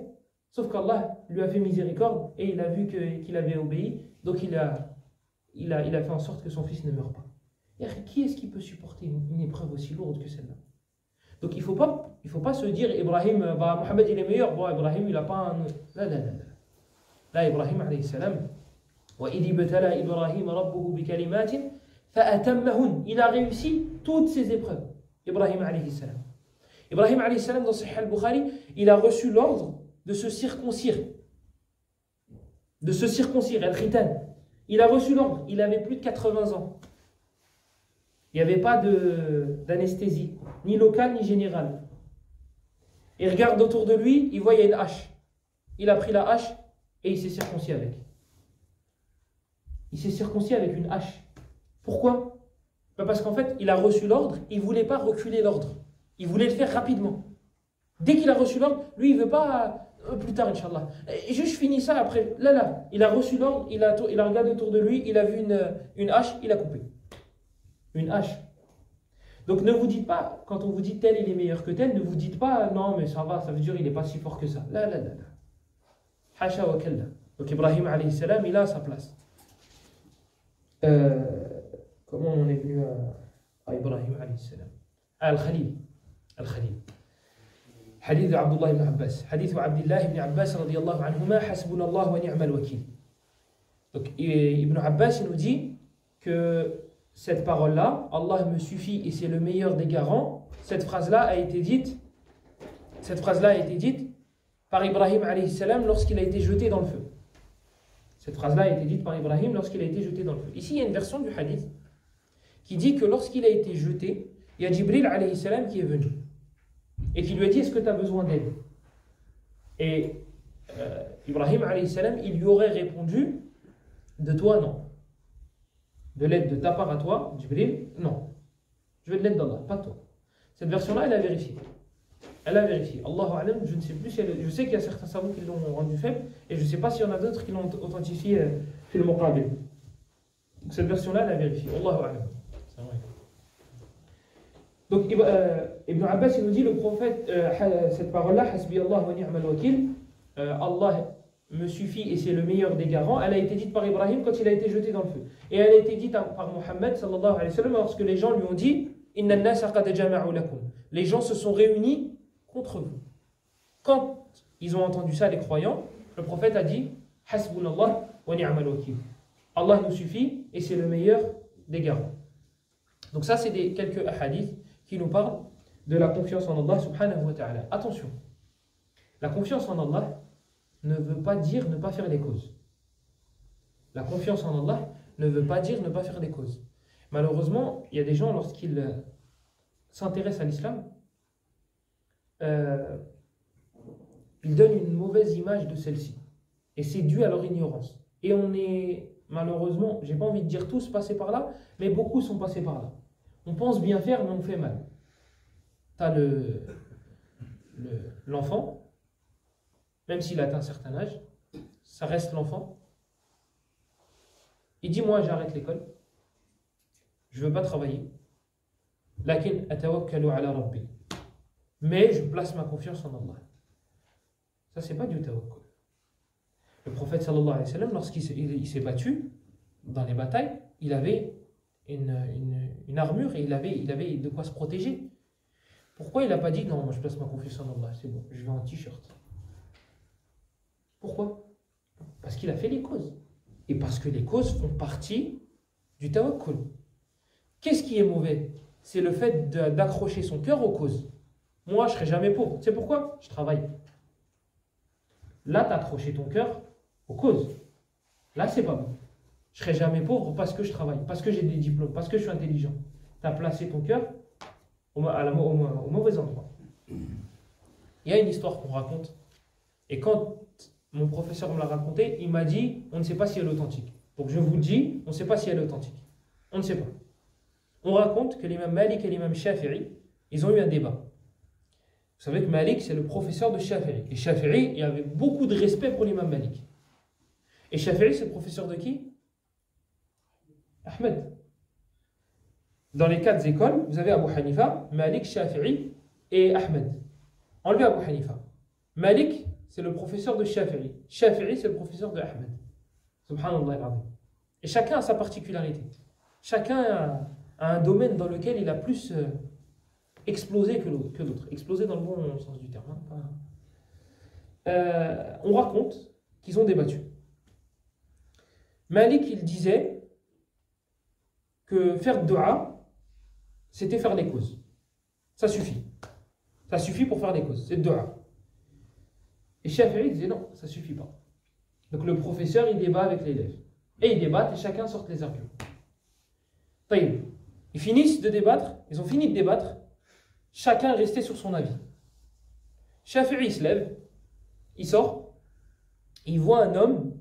Speaker 1: Sauf qu'Allah lui a fait miséricorde et il a vu qu'il avait obéi. Donc il a, il, a, il a fait en sorte que son fils ne meure pas. Qui est-ce qui peut supporter une, épreuve aussi lourde que celle-là? Donc il ne faut, pas, faut pas se dire, Ibrahim, bah, Mohamed il est meilleur, bon, Ibrahim il n'a pas un... Là, là, là, là. Là, Ibrahim alayhi salam, « Wa idhi batala Ibrahim rabbuhu bi » Il a réussi toutes ces épreuves. Ibrahim alayhi salam. Ibrahim alayhi salam dans Sahih al-Bukhari, il a reçu l'ordre de se circoncire. De se circoncire, al-khitan. Il a reçu l'ordre, il avait plus de 80 ans. Il n'y avait pas d'anesthésie, ni locale ni générale. Il regarde autour de lui, il voit il y a une hache. Il a pris la hache et il s'est circoncis avec. Il s'est circoncis avec une hache. Pourquoi? Ben Parce qu'en fait, il a reçu l'ordre, il ne voulait pas reculer l'ordre. Il voulait le faire rapidement. Dès qu'il a reçu l'ordre, lui, il ne veut pas euh, plus tard, Inch'Allah. Et juste, je finis ça après. Là, là, il a reçu l'ordre, il a, il regardé autour de lui, il a vu une, une hache, il a coupé. Une hache. Donc ne vous dites pas, quand on vous dit tel il est meilleur que tel, ne vous dites pas non mais ça va, ça veut dire il n'est pas si fort que ça. Là, là, là, là. Hasha wa. Donc Ibrahim il a sa place. Euh, comment on en est venu à, à Ibrahim alayhi salam Ah, Al-Khalil. Al-Khalil. حديث عبد الله بن عباس حديث عبد الله بن عباس رضي الله عنهما حسبنا الله ونعم الوكيل Donc Ibn Abbas il nous dit que cette parole-là, Allah me suffit et c'est le meilleur des garants, cette phrase-là a été dite, cette phrase-là a été dite par Ibrahim alayhi salam lorsqu'il a été jeté dans le feu. Cette phrase-là a été dite par Ibrahim lorsqu'il a été jeté dans le feu. Ici, il y a une version du hadith qui dit que lorsqu'il a été jeté, il y a Jibril alayhi salam qui est venu et qui lui a dit Est-ce que tu as besoin d'aide? Et euh, Ibrahim alayhi salam, il lui aurait répondu De toi, non. De l'aide de ta part à toi, Jibril, non. Je veux de l'aide d'Allah, pas toi. Cette version-là, elle a vérifié. Elle a vérifié. Allahu alam, je ne sais plus si elle, Je sais qu'il y a certains savants qui l'ont rendu faible, et je ne sais pas s'il y en a d'autres qui l'ont authentifié euh, fil muqabil. Donc cette version-là, elle a vérifié. Allahu alam. Donc euh, Ibn Abbas il nous dit le prophète, euh, cette parole-là, euh, Allah me suffit et c'est le meilleur des garants, elle a été dite par Ibrahim quand il a été jeté dans le feu. Et elle a été dite par Mohammed sallallahu alayhi wa sallam lorsque les gens lui ont dit. Les gens se sont réunis contre vous. Quand ils ont entendu ça, les croyants, le prophète a dit Hasbunallah wa ni'mal wakil. Allah nous suffit et c'est le meilleur des garants. Donc ça, c'est des quelques hadiths qui nous parlent de la confiance en Allah subhanahu wa ta'ala. Attention, la confiance en Allah ne veut pas dire ne pas faire des causes. La confiance en Allah ne veut pas dire ne pas faire des causes. Malheureusement, il y a des gens, lorsqu'ils euh, s'intéressent à l'islam, euh, ils donnent une mauvaise image de celle-ci. Et c'est dû à leur ignorance. Et on est, malheureusement, j'ai pas envie de dire tous passés par là, mais beaucoup sont passés par là. On pense bien faire, mais on fait mal. Tu as le, le- l'enfant, même s'il atteint un certain âge, ça reste l'enfant. Il dit Moi, j'arrête l'école, je ne veux pas travailler. Mais je place ma confiance en Allah. Ça, c'est pas du tawakkul. Le prophète sallallahu alayhi wa sallam, lorsqu'il s'est, il- il s'est battu dans les batailles, il avait une, une- armure et il avait, il avait de quoi se protéger. Pourquoi il n'a pas dit non, moi je place ma confiance en Allah, c'est bon, je vais en t-shirt Pourquoi? Parce qu'il a fait les causes. Et parce que les causes font partie du tawakkul. Qu'est-ce qui est mauvais? C'est le fait d'accrocher son cœur aux causes. Moi, je serai jamais pauvre. C'est pourquoi? Je travaille. Là, tu accroché ton cœur aux causes. Là, c'est pas bon. Je serai jamais pauvre parce que je travaille, parce que j'ai des diplômes, parce que je suis intelligent. Tu as placé ton cœur au mauvais endroit. Il y a une histoire qu'on raconte. Et quand mon professeur me l'a raconté, il m'a dit on ne sait pas si elle est authentique. Donc je vous le dis, on ne sait pas si elle est authentique. On ne sait pas. On raconte que l'imam Malik et l'imam Shafi'i, ils ont eu un débat. Vous savez que Malik, c'est le professeur de Shafi'i. Et Shafi'i, il avait beaucoup de respect pour l'imam Malik. Et Shafi'i, c'est le professeur de qui? Ahmed. Dans les quatre écoles, vous avez Abu Hanifa, Malik, Shafi'i et Ahmed. Enlevez Abu Hanifa. Malik, c'est le professeur de Shafi'i. Shafi'i, c'est le professeur de Ahmed. Subhanallah. Et chacun a sa particularité. Chacun a, un domaine dans lequel il a plus euh, explosé que l'autre. Explosé dans le bon sens du terme. hein, Euh, on raconte qu'ils ont débattu. Malik, il disait que faire dua, c'était faire les causes. Ça suffit. Ça suffit pour faire les causes. C'est dua. Et Shafi'i disait non, ça suffit pas. Donc le professeur, il débat avec l'élève. Et ils débattent et chacun sort les arguments. Ils finissent de débattre, ils ont fini de débattre, chacun est resté sur son avis. Shafi'i se lève, il sort, il voit un homme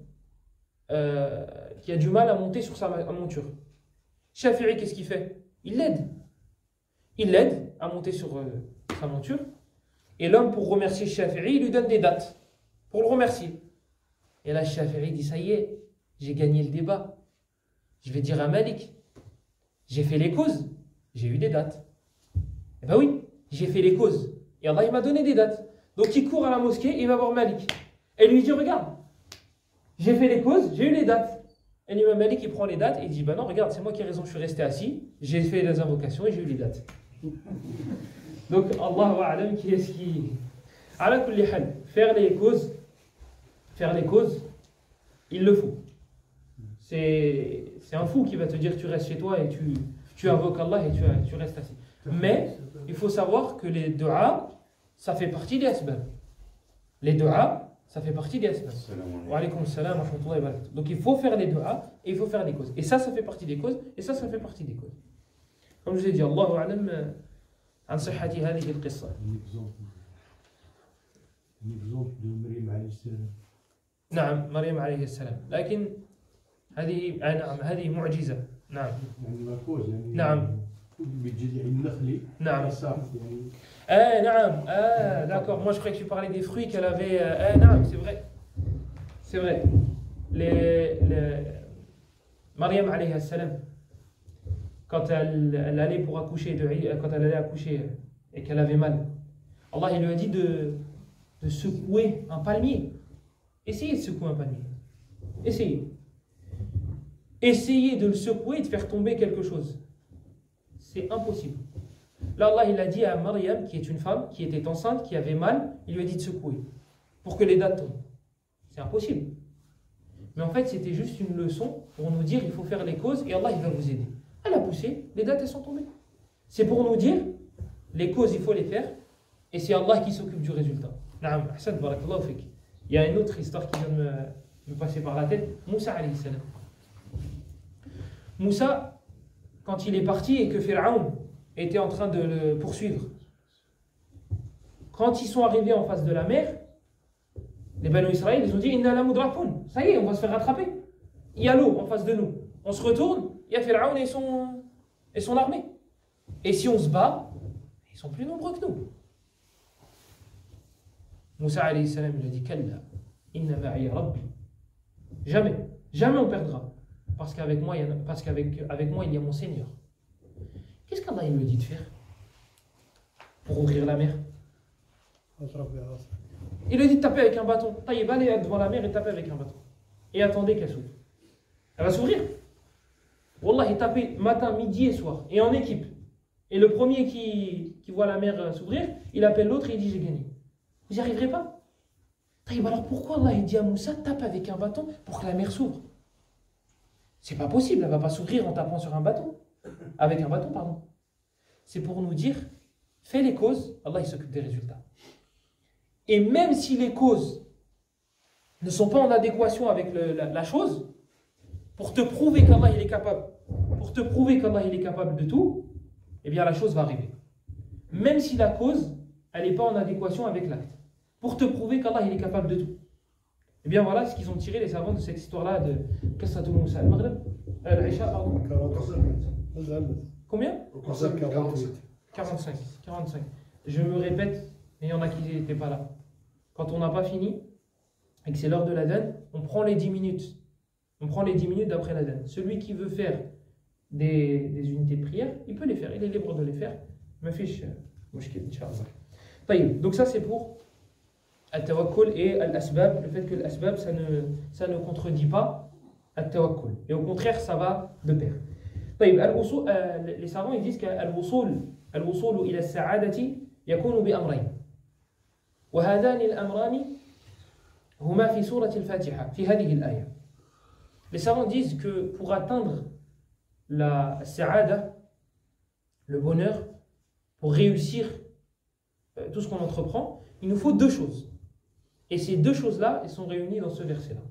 Speaker 1: euh, qui a du mal à monter sur sa monture. Shafi'i, qu'est-ce qu'il fait? Il l'aide. Il l'aide à monter sur euh, sa monture. Et l'homme, pour remercier Shafi'i, il lui donne des dates pour le remercier. Et là, Shafi'i dit Ça y est, j'ai gagné le débat. Je vais dire à Malik J'ai fait les causes, j'ai eu des dates. Eh ben oui, j'ai fait les causes. Et Allah, il m'a donné des dates. Donc il court à la mosquée et il va voir Malik. Et lui dit Regarde, j'ai fait les causes, j'ai eu les dates. Et l'imam Malik, il prend les dates et dit Bah non, regarde, c'est moi qui ai raison, je suis resté assis, j'ai fait les invocations et j'ai eu les dates. Donc, Allah A'lam, qui est-ce qui. Ala faire les causes, faire les causes, il le faut. C'est un fou qui va te dire tu restes chez toi et tu, tu invoques Allah et tu, tu restes assis. Mais il faut savoir que les du'a, ça fait partie des asbab. Les du'a, ça fait partie des asbab. Wa alaykoum salam wa rahmatullahi wa barakatuh. Donc il faut faire les du'a et il faut faire les causes. Et ça, ça fait partie des causes et ça, ça fait partie des causes. Comme je vous ai dit, Allahu a'lam euh, صحة هذه القصة.
Speaker 2: Un exemple. Un exemple de Maryam alayhi salam.
Speaker 1: نعم مريم عليه السلام لكن هذه آه نعم هذه معجزة نعم
Speaker 2: يعني يعني
Speaker 1: نعم.
Speaker 2: بالجذع النخلي
Speaker 1: نعم
Speaker 2: يعني
Speaker 1: Ah, naam. Ah, d'accord. Moi, je croyais que tu parlais des fruits qu'elle avait. euh, Ah, naam, c'est vrai. C'est vrai. Les, les... Mariam, alayhi salam, quand elle, elle allait pour accoucher, quand elle allait accoucher et qu'elle avait mal, Allah il lui a dit de, de secouer un palmier. Essayez de secouer un palmier. Essayez. Essayez de le secouer et de faire tomber quelque chose. C'est impossible. Là, Allah, il a dit à Mariam, qui est une femme, qui était enceinte, qui avait mal, il lui a dit de secouer pour que les dates tombent. C'est impossible. Mais en fait, c'était juste une leçon pour nous dire il faut faire les causes et Allah, il va vous aider. Elle a poussé, les dates, elles sont tombées. C'est pour nous dire les causes, il faut les faire et c'est Allah qui s'occupe du résultat. Il y a une autre histoire qui vient de me, passer par la tête. Moussa, alayhi. Moussa, quand il est parti et que Pharaon était en train de le poursuivre. Quand ils sont arrivés en face de la mer, les Banu Israël, ils ont dit Inna la mudrakoun. Ça y est, on va se faire rattraper. Il y a l'eau en face de nous. On se retourne, il y a Pharaon et son, et son armée. Et si on se bat, ils sont plus nombreux que nous. Moussa alayhi salam, il a dit Kalla, inna ma'iya rabbi. Jamais, jamais on perdra. Parce qu'avec moi, avec moi, il y a mon Seigneur. Qu'est-ce qu'Allah il me dit de faire pour ouvrir la mer? Il a dit de taper avec un bâton. Taïb, allez devant la mer et taper avec un bâton. Et attendez qu'elle s'ouvre. Elle va s'ouvrir. Wallah, il tapait matin, midi et soir. Et en équipe. Et le premier qui, qui voit la mer euh, s'ouvrir, il appelle l'autre et il dit J'ai gagné. Vous n'y arriverez pas? Taïb, alors pourquoi Allah il dit à Moussa Tape avec un bâton pour que la mer s'ouvre? C'est pas possible, elle va pas s'ouvrir en tapant sur un bâton. Avec un bâton, pardon. C'est pour nous dire Fais les causes, Allah s'occupe des résultats. Et même si les causes ne sont pas en adéquation avec la, chose, pour te prouver qu'Allah est capable, pour te prouver qu'Allah est capable de tout, eh bien la chose va arriver. Même si la cause, elle n'est pas en adéquation avec l'acte. Pour te prouver qu'Allah est capable de tout. Eh bien voilà ce qu'ils ont tiré les savants de cette histoire-là de Qassatul Moussa al-Maghrib, euh, al-Isha, pardon.
Speaker 2: 45
Speaker 1: Combien
Speaker 2: 48
Speaker 1: 45. 45. Je me répète, mais il y en a qui n'étaient pas là. Quand on n'a pas fini et que c'est l'heure de l'Aden, on prend les 10 minutes. On prend les 10 minutes d'après l'Aden. Celui qui veut faire des, des unités de prière, il peut les faire. Il est libre de les faire. Me fiche, mushkil, Inch'Allah. Taïb. Donc ça c'est pour Al-Tawakkul et Al-Asbab, le fait que l'Asbab ça ne, ça ne contredit pas Al-Tawakkul. Et au contraire, ça va de pair طيب الوصول آه، les savants ils disent qu'الوصول الوصول إلى السعادة يكون بأمرين وهذان الأمران هما في سورة الفاتحة في هذه الآية Les savants disent que pour atteindre la sa'ada, le bonheur, pour réussir euh, tout ce qu'on entreprend, il nous faut deux choses. Et ces deux choses-là, elles sont réunies dans ce verset-là.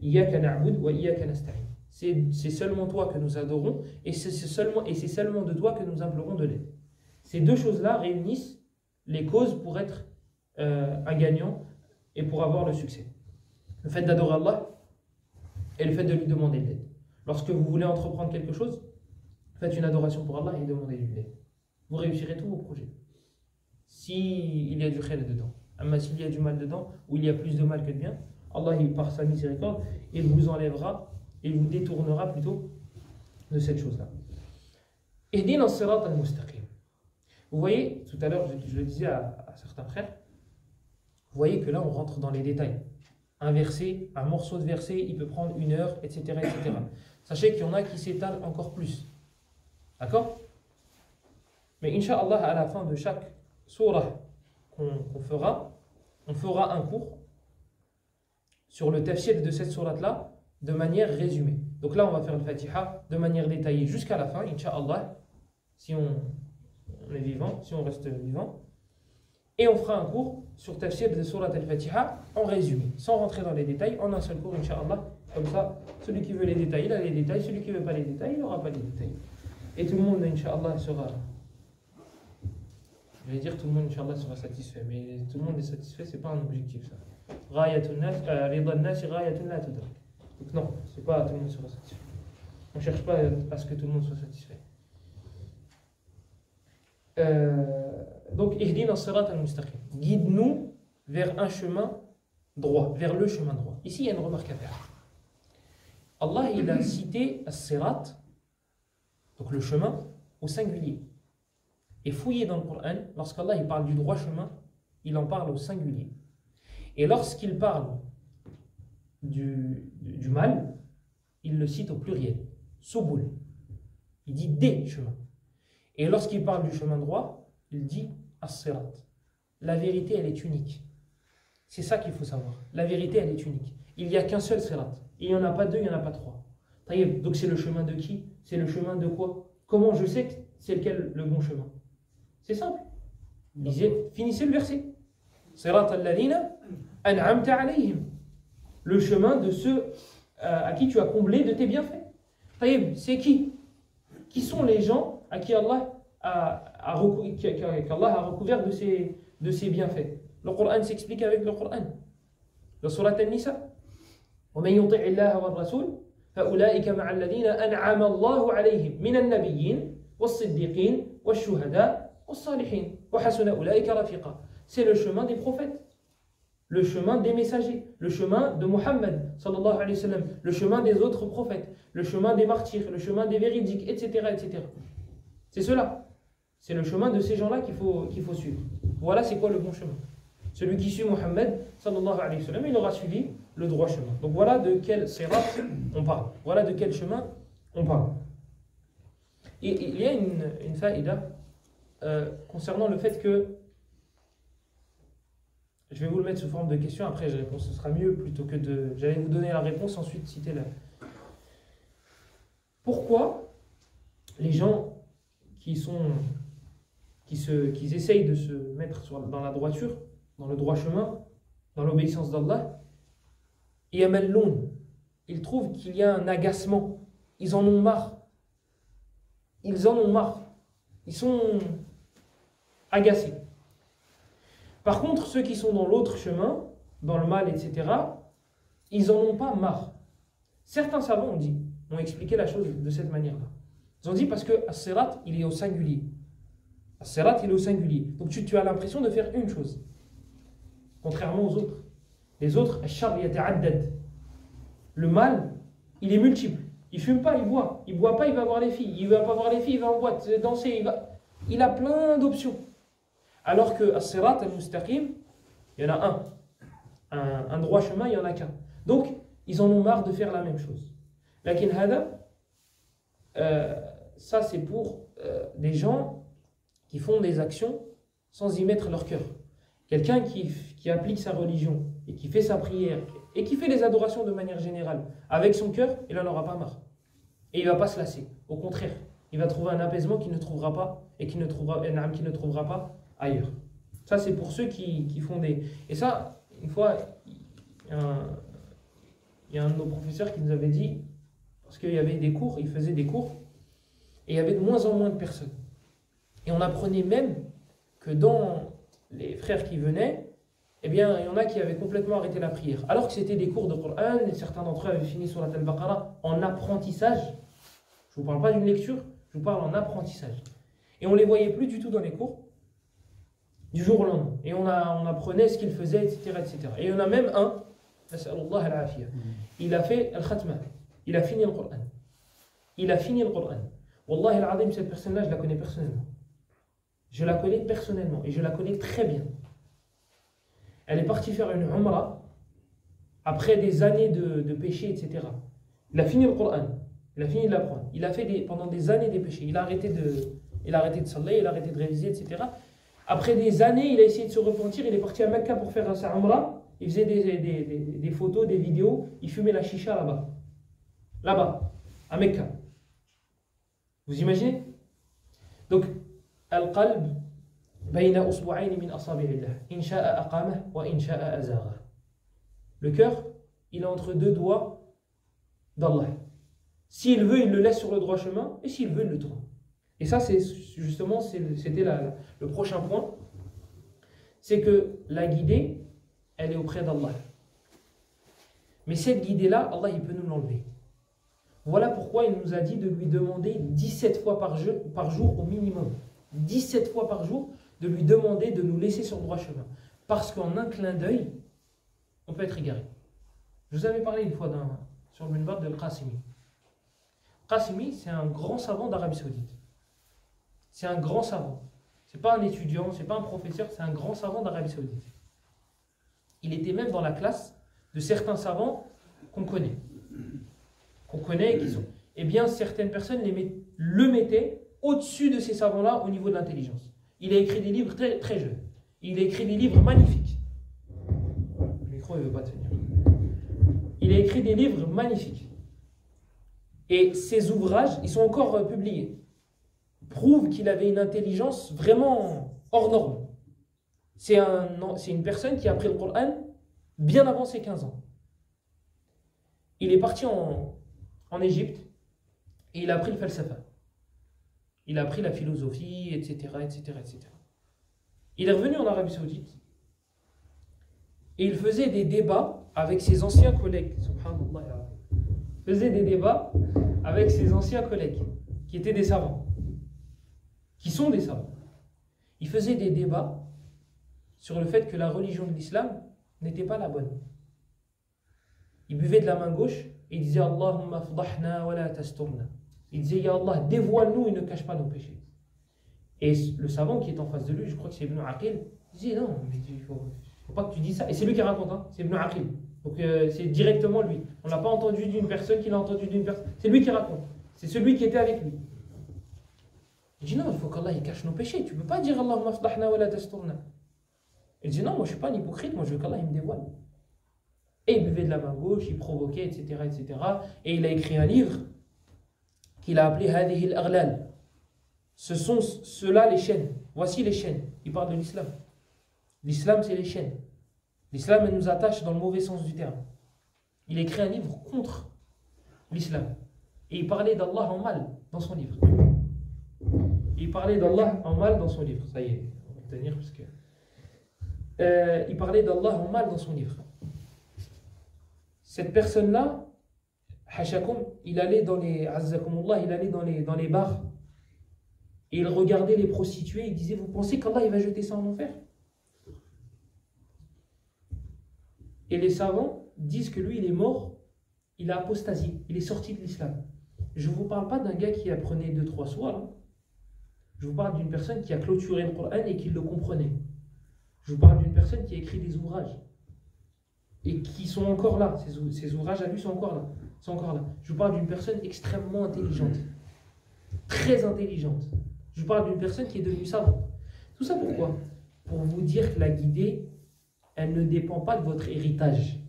Speaker 1: Iyaka na'bud wa iyaka nasta'in. C'est seulement toi que nous adorons et c'est seulement, seulement de toi que nous implorons de l'aide. Ces deux choses-là réunissent les causes pour être euh, un gagnant et pour avoir le succès. Le fait d'adorer Allah et le fait de lui demander de l'aide. Lorsque vous voulez entreprendre quelque chose, faites une adoration pour Allah et demandez-lui de l'aide. Vous réussirez tous vos projets. S'il y a du khayr dedans. Mais s'il y a du mal dedans, ou il y a plus de mal que de bien, Allah, par sa miséricorde, il vous enlèvera, il vous détournera plutôt de cette chose-là. Ihdina as-sirat al-mustaqim. Vous voyez, tout à l'heure, je, le disais à, certains frères, vous voyez que là, on rentre dans les détails. Un verset, un morceau de verset, il peut prendre une heure, etc. etc. Sachez qu'il y en a qui s'étalent encore plus. D'accord? Mais Inch'Allah, à la fin de chaque surah qu'on qu'on fera, on fera un cours sur le tafsir de cette sourate-là de manière résumée. Donc là, on va faire le Fatiha de manière détaillée jusqu'à la fin, Inch'Allah, si on, est vivant, si on reste vivant. Et on fera un cours sur tafsir de Surat al-Fatiha en résumé, sans rentrer dans les détails, en un seul cours, Inch'Allah. Comme ça, celui qui veut les détails, il a les détails, celui qui ne veut pas les détails, il n'aura pas les détails. Et tout le monde, Inch'Allah, sera. Je vais dire tout le monde, Inch'Allah, sera satisfait. Mais tout le monde est satisfait, c'est pas un objectif, ça. Donc non, c'est pas tout le monde sera satisfait. On ne cherche pas à ce que tout le monde soit satisfait. Euh, donc. Guide-nous vers un chemin droit, vers le chemin droit. Ici, il y a une remarque à faire. Allah, il a cité as-sirat, donc le chemin, au singulier. Et fouillez dans le Coran, lorsqu'Allah il parle du droit chemin, il en parle au singulier. Et lorsqu'il parle du, du, mal, il le cite au pluriel. Subul. Il dit des chemins. Et lorsqu'il parle du chemin droit, il dit as-sirat. La vérité, elle est unique. C'est ça qu'il faut savoir. La vérité, elle est unique. Il n'y a qu'un seul sirat. Il n'y en a pas deux, il n'y en a pas trois. Donc c'est le chemin de qui? C'est le chemin de quoi? Comment je sais que c'est lequel le bon chemin? C'est simple. Lisez, finissez le verset. Sirat al-ladina an'amta alayhim Le chemin de ceux euh, à qui tu as comblé de tes bienfaits. Taïeb, c'est qui Qui sont les gens à qui Allah a, a, recou- qui- qui- qu'Allah a recouvert de ses, de ses bienfaits Le Coran s'explique avec le Coran. La Surat An-Nisa. ومن يطع الله والرسول فأولئك مع الذين أنعم الله عليهم من النبيين والصديقين والشهداء والصالحين وحسن أولئك رفيقا C'est le chemin des prophètes, le chemin des messagers, le chemin de Mohammed le chemin des autres prophètes, le chemin des martyrs, le chemin des véridiques, etc. etc. C'est cela. C'est le chemin de ces gens-là qu'il faut, faut suivre. Voilà c'est quoi le bon chemin. Celui qui suit Mohammed il aura suivi le droit chemin. Donc voilà de quel sirat on parle. Voilà de quel chemin on parle. Et il y a une, une faïda euh, concernant le fait que je vais vous le mettre sous forme de question, après je réponds, ce sera mieux plutôt que de. J'allais vous donner la réponse, ensuite citer la. Pourquoi les gens qui essayent de se mettre dans la droiture, dans le droit chemin, dans l'obéissance d'Allah, ils trouvent qu'il y a un agacement ils en ont marre. Ils en ont marre. Ils sont agacés. Par contre, ceux qui sont dans l'autre chemin, dans le mal, etc., ils en ont pas marre. Certains savants ont dit, ont expliqué la chose de cette manière-là. Ils ont dit parce que As-Sirat, il est au singulier. As-Sirat, il est au singulier. Donc tu, as l'impression de faire une chose. Contrairement aux autres. Les autres. Le mal, il est multiple. Il fume pas, il boit. Il boit pas, il va voir les filles. Il va pas voir les filles, il va en boîte, danser. Il, va... il a plein d'options. Alors que As-Sirat al-Mustaqim, il y en a un. un. Droit chemin, il y en a qu'un. Donc, ils en ont marre de faire la même chose. Lakin hada, euh, ça c'est pour euh, des gens qui font des actions sans y mettre leur cœur. Quelqu'un qui, qui applique sa religion et qui fait sa prière et qui fait les adorations de manière générale avec son cœur, il n'en aura pas marre. Et il ne va pas se lasser. Au contraire, il va trouver un apaisement qu'il ne trouvera pas et qui ne trouvera, qui ne trouvera pas ailleurs. Ça, c'est pour ceux qui, qui, font des. Et ça, une fois, il y, a un, de nos professeurs qui nous avait dit, parce qu'il y avait des cours, il faisait des cours, et il y avait de moins en moins de personnes. Et on apprenait même que dans les frères qui venaient, eh bien, il y en a qui avaient complètement arrêté la prière. Alors que c'était des cours de Coran, et certains d'entre eux avaient fini sur la Al-Baqarah en apprentissage. Je ne vous parle pas d'une lecture, je vous parle en apprentissage. Et on ne les voyait plus du tout dans les cours, du jour au lendemain. Et on, a, on apprenait ce qu'ils faisaient, etc., etc. Et il y en a même un, il a fait Al-Khatma, il a fini le Coran. Il a fini le Coran. Wallah al-Azim, cette personne-là, je la connais personnellement. Je la connais personnellement et je la connais très bien. Elle est partie faire une Umrah après des années de, de péché, etc. Il a fini le Coran. Il a fini de l'apprendre. Il a fait des, pendant des années des péchés. Il a arrêté de, il a arrêté de saler, il a arrêté de réviser, etc. Après des années, il a essayé de se repentir. Il est parti à Mecca pour faire sa Umrah. Il faisait des, photos, des vidéos. Il fumait la chicha là-bas. Là-bas, à Mecca. Vous imaginez? Donc, Al-Qalb, wa. Le cœur, il est entre deux doigts d'Allah. S'il veut, il le laisse sur le droit chemin, et s'il veut, il le tourne. Et ça, c'est justement, c'était le prochain point. C'est que la guidée, elle est auprès d'Allah. Mais cette guidée-là, Allah, il peut nous l'enlever. Voilà pourquoi il nous a dit de lui demander 17 fois par jour, au minimum. 17 fois par jour, de lui demander de nous laisser sur le droit chemin. Parce qu'en un clin d'œil, on peut être égaré. Je vous avais parlé une fois sur le minbar de Qasimi. Qasimi, c'est un grand savant d'Arabie Saoudite. C'est un grand savant. C'est pas un étudiant, c'est pas un professeur, c'est un grand savant d'Arabie Saoudite. Il était même dans la classe de certains savants qu'on connaît. Qu'on connaît et qui sont. Eh bien, certaines personnes les le mettaient au-dessus de ces savants-là au niveau de l'intelligence. Il a écrit des livres très, très jeunes. Il a écrit des livres magnifiques. Le micro, il ne veut pas tenir. Il a écrit des livres magnifiques. Et ses ouvrages, ils sont encore euh, publiés, prouvent qu'il avait une intelligence vraiment hors norme. C'est un, une personne qui a appris le Coran bien avant ses 15 ans. Il est parti en, en Égypte et il a appris le falsafa. Il a appris la philosophie, etc., etc., etc. Il est revenu en Arabie Saoudite et il faisait des débats avec ses anciens collègues. Subhanallah. Il faisait des débats avec ses anciens collègues qui étaient des savants, qui sont des savants. Il faisait des débats sur le fait que la religion de l'islam n'était pas la bonne. Il buvait de la main gauche et il disait Allahumma fdahna wa la tasturna. Il disait Ya Allah, dévoile-nous et ne cache pas nos péchés. Et le savant qui est en face de lui, je crois que c'est Ibn Aqil, il disait Non, mais il faut, faut, pas que tu dises ça. Et c'est lui qui raconte, hein, c'est Ibn Aqil. Donc euh, c'est directement lui. On n'a pas entendu d'une personne qui l'a entendu d'une personne. C'est lui qui raconte. C'est celui qui était avec lui. Il dit Non, il faut qu'Allah cache nos péchés. Tu ne peux pas dire Allahumma fdahna wa la tasturna. Il dit non, moi je ne suis pas un hypocrite, moi je veux qu'Allah me dévoile. Et il buvait de la main gauche, il provoquait, etc. etc. Et il a écrit un livre qu'il a appelé Hadihi al Ce sont ceux-là les chaînes. Voici les chaînes. Il parle de l'islam. L'islam, c'est les chaînes. L'islam, nous attache dans le mauvais sens du terme. Il écrit un livre contre l'islam. Et il parlait d'Allah en mal dans son livre. Il parlait d'Allah en mal dans son livre. Ça y est, on va tenir parce que. Euh, il parlait d'Allah en mal dans son livre. Cette personne-là, Hashakum, il allait dans les. Il allait dans les, dans les bars. Et il regardait les prostituées. Il disait Vous pensez qu'Allah il va jeter ça en enfer? Et les savants disent que lui, il est mort, il a apostasié, il est sorti de l'islam. Je ne vous parle pas d'un gars qui apprenait deux, trois soirs. hein. Je vous parle d'une personne qui a clôturé le Coran et qui le comprenait. Je vous parle d'une personne qui a écrit des ouvrages et qui sont encore là. Ces, ou- ces ouvrages à lui sont encore là. Sont encore là. Je vous parle d'une personne extrêmement intelligente, très intelligente. Je vous parle d'une personne qui est devenue savante. Tout ça pourquoi? Pour vous dire que la guidée, elle ne dépend pas de votre héritage.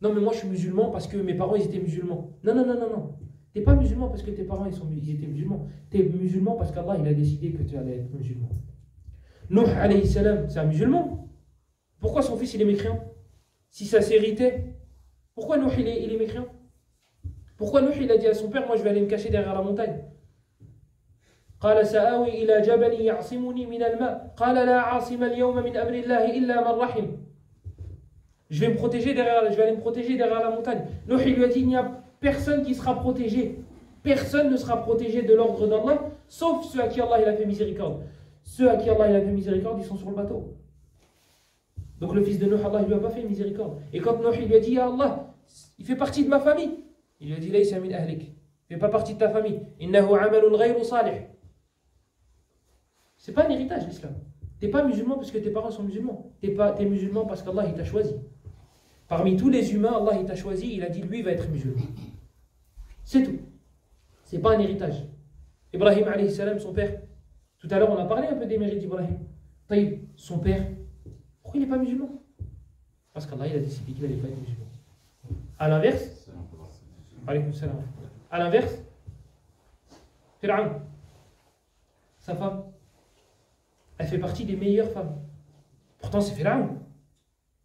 Speaker 1: Non, mais moi je suis musulman parce que mes parents ils étaient musulmans. Non, non, non, non, non. T'es pas musulman parce que tes parents ils, sont, ils étaient musulmans. T'es musulman parce qu'Allah il a décidé que tu allais être musulman. Nuh alayhi salam, c'est un musulman. Pourquoi son fils il est mécréant Si ça s'héritait, pourquoi Nuh il est, il est mécréant Pourquoi Nuh il a dit à son père Moi je vais aller me cacher derrière la montagne قال سآوي إلى جبل يعصمني من الماء قال لا عاصم اليوم من أمر الله إلا من رحم Je vais me protéger derrière, je vais aller me protéger derrière la montagne. Nuh il lui a dit il n'y a personne qui sera protégé. Personne ne sera protégé de l'ordre d'Allah, sauf ceux à qui Allah il a fait miséricorde. Ceux à qui Allah il a fait miséricorde, ils sont sur le bateau. Donc le fils de Nuh, Allah il lui a pas fait miséricorde. Et quand Nuh il lui a dit Allah, il fait partie de ma famille. Il lui a dit Laysa min ahlik. Il fait pas partie de ta famille. Innahu amalun ghayru salih. C'est pas un héritage l'islam. T'es pas musulman parce que tes parents sont musulmans. T'es pas, t'es musulman parce qu'Allah il t'a choisi. Parmi tous les humains, Allah il t'a choisi, il a dit lui il va être musulman. C'est tout. C'est pas un héritage. Ibrahim alayhi salam, son père. Tout à l'heure, on a parlé un peu des mérites d'Ibrahim. Taïb, son père. Pourquoi il n'est pas musulman? Parce qu'Allah il a décidé qu'il n'allait pas être musulman. À l'inverse. À l'inverse, Fir'aun, sa femme, elle fait partie des meilleures femmes. Pourtant, c'est Fir'aun.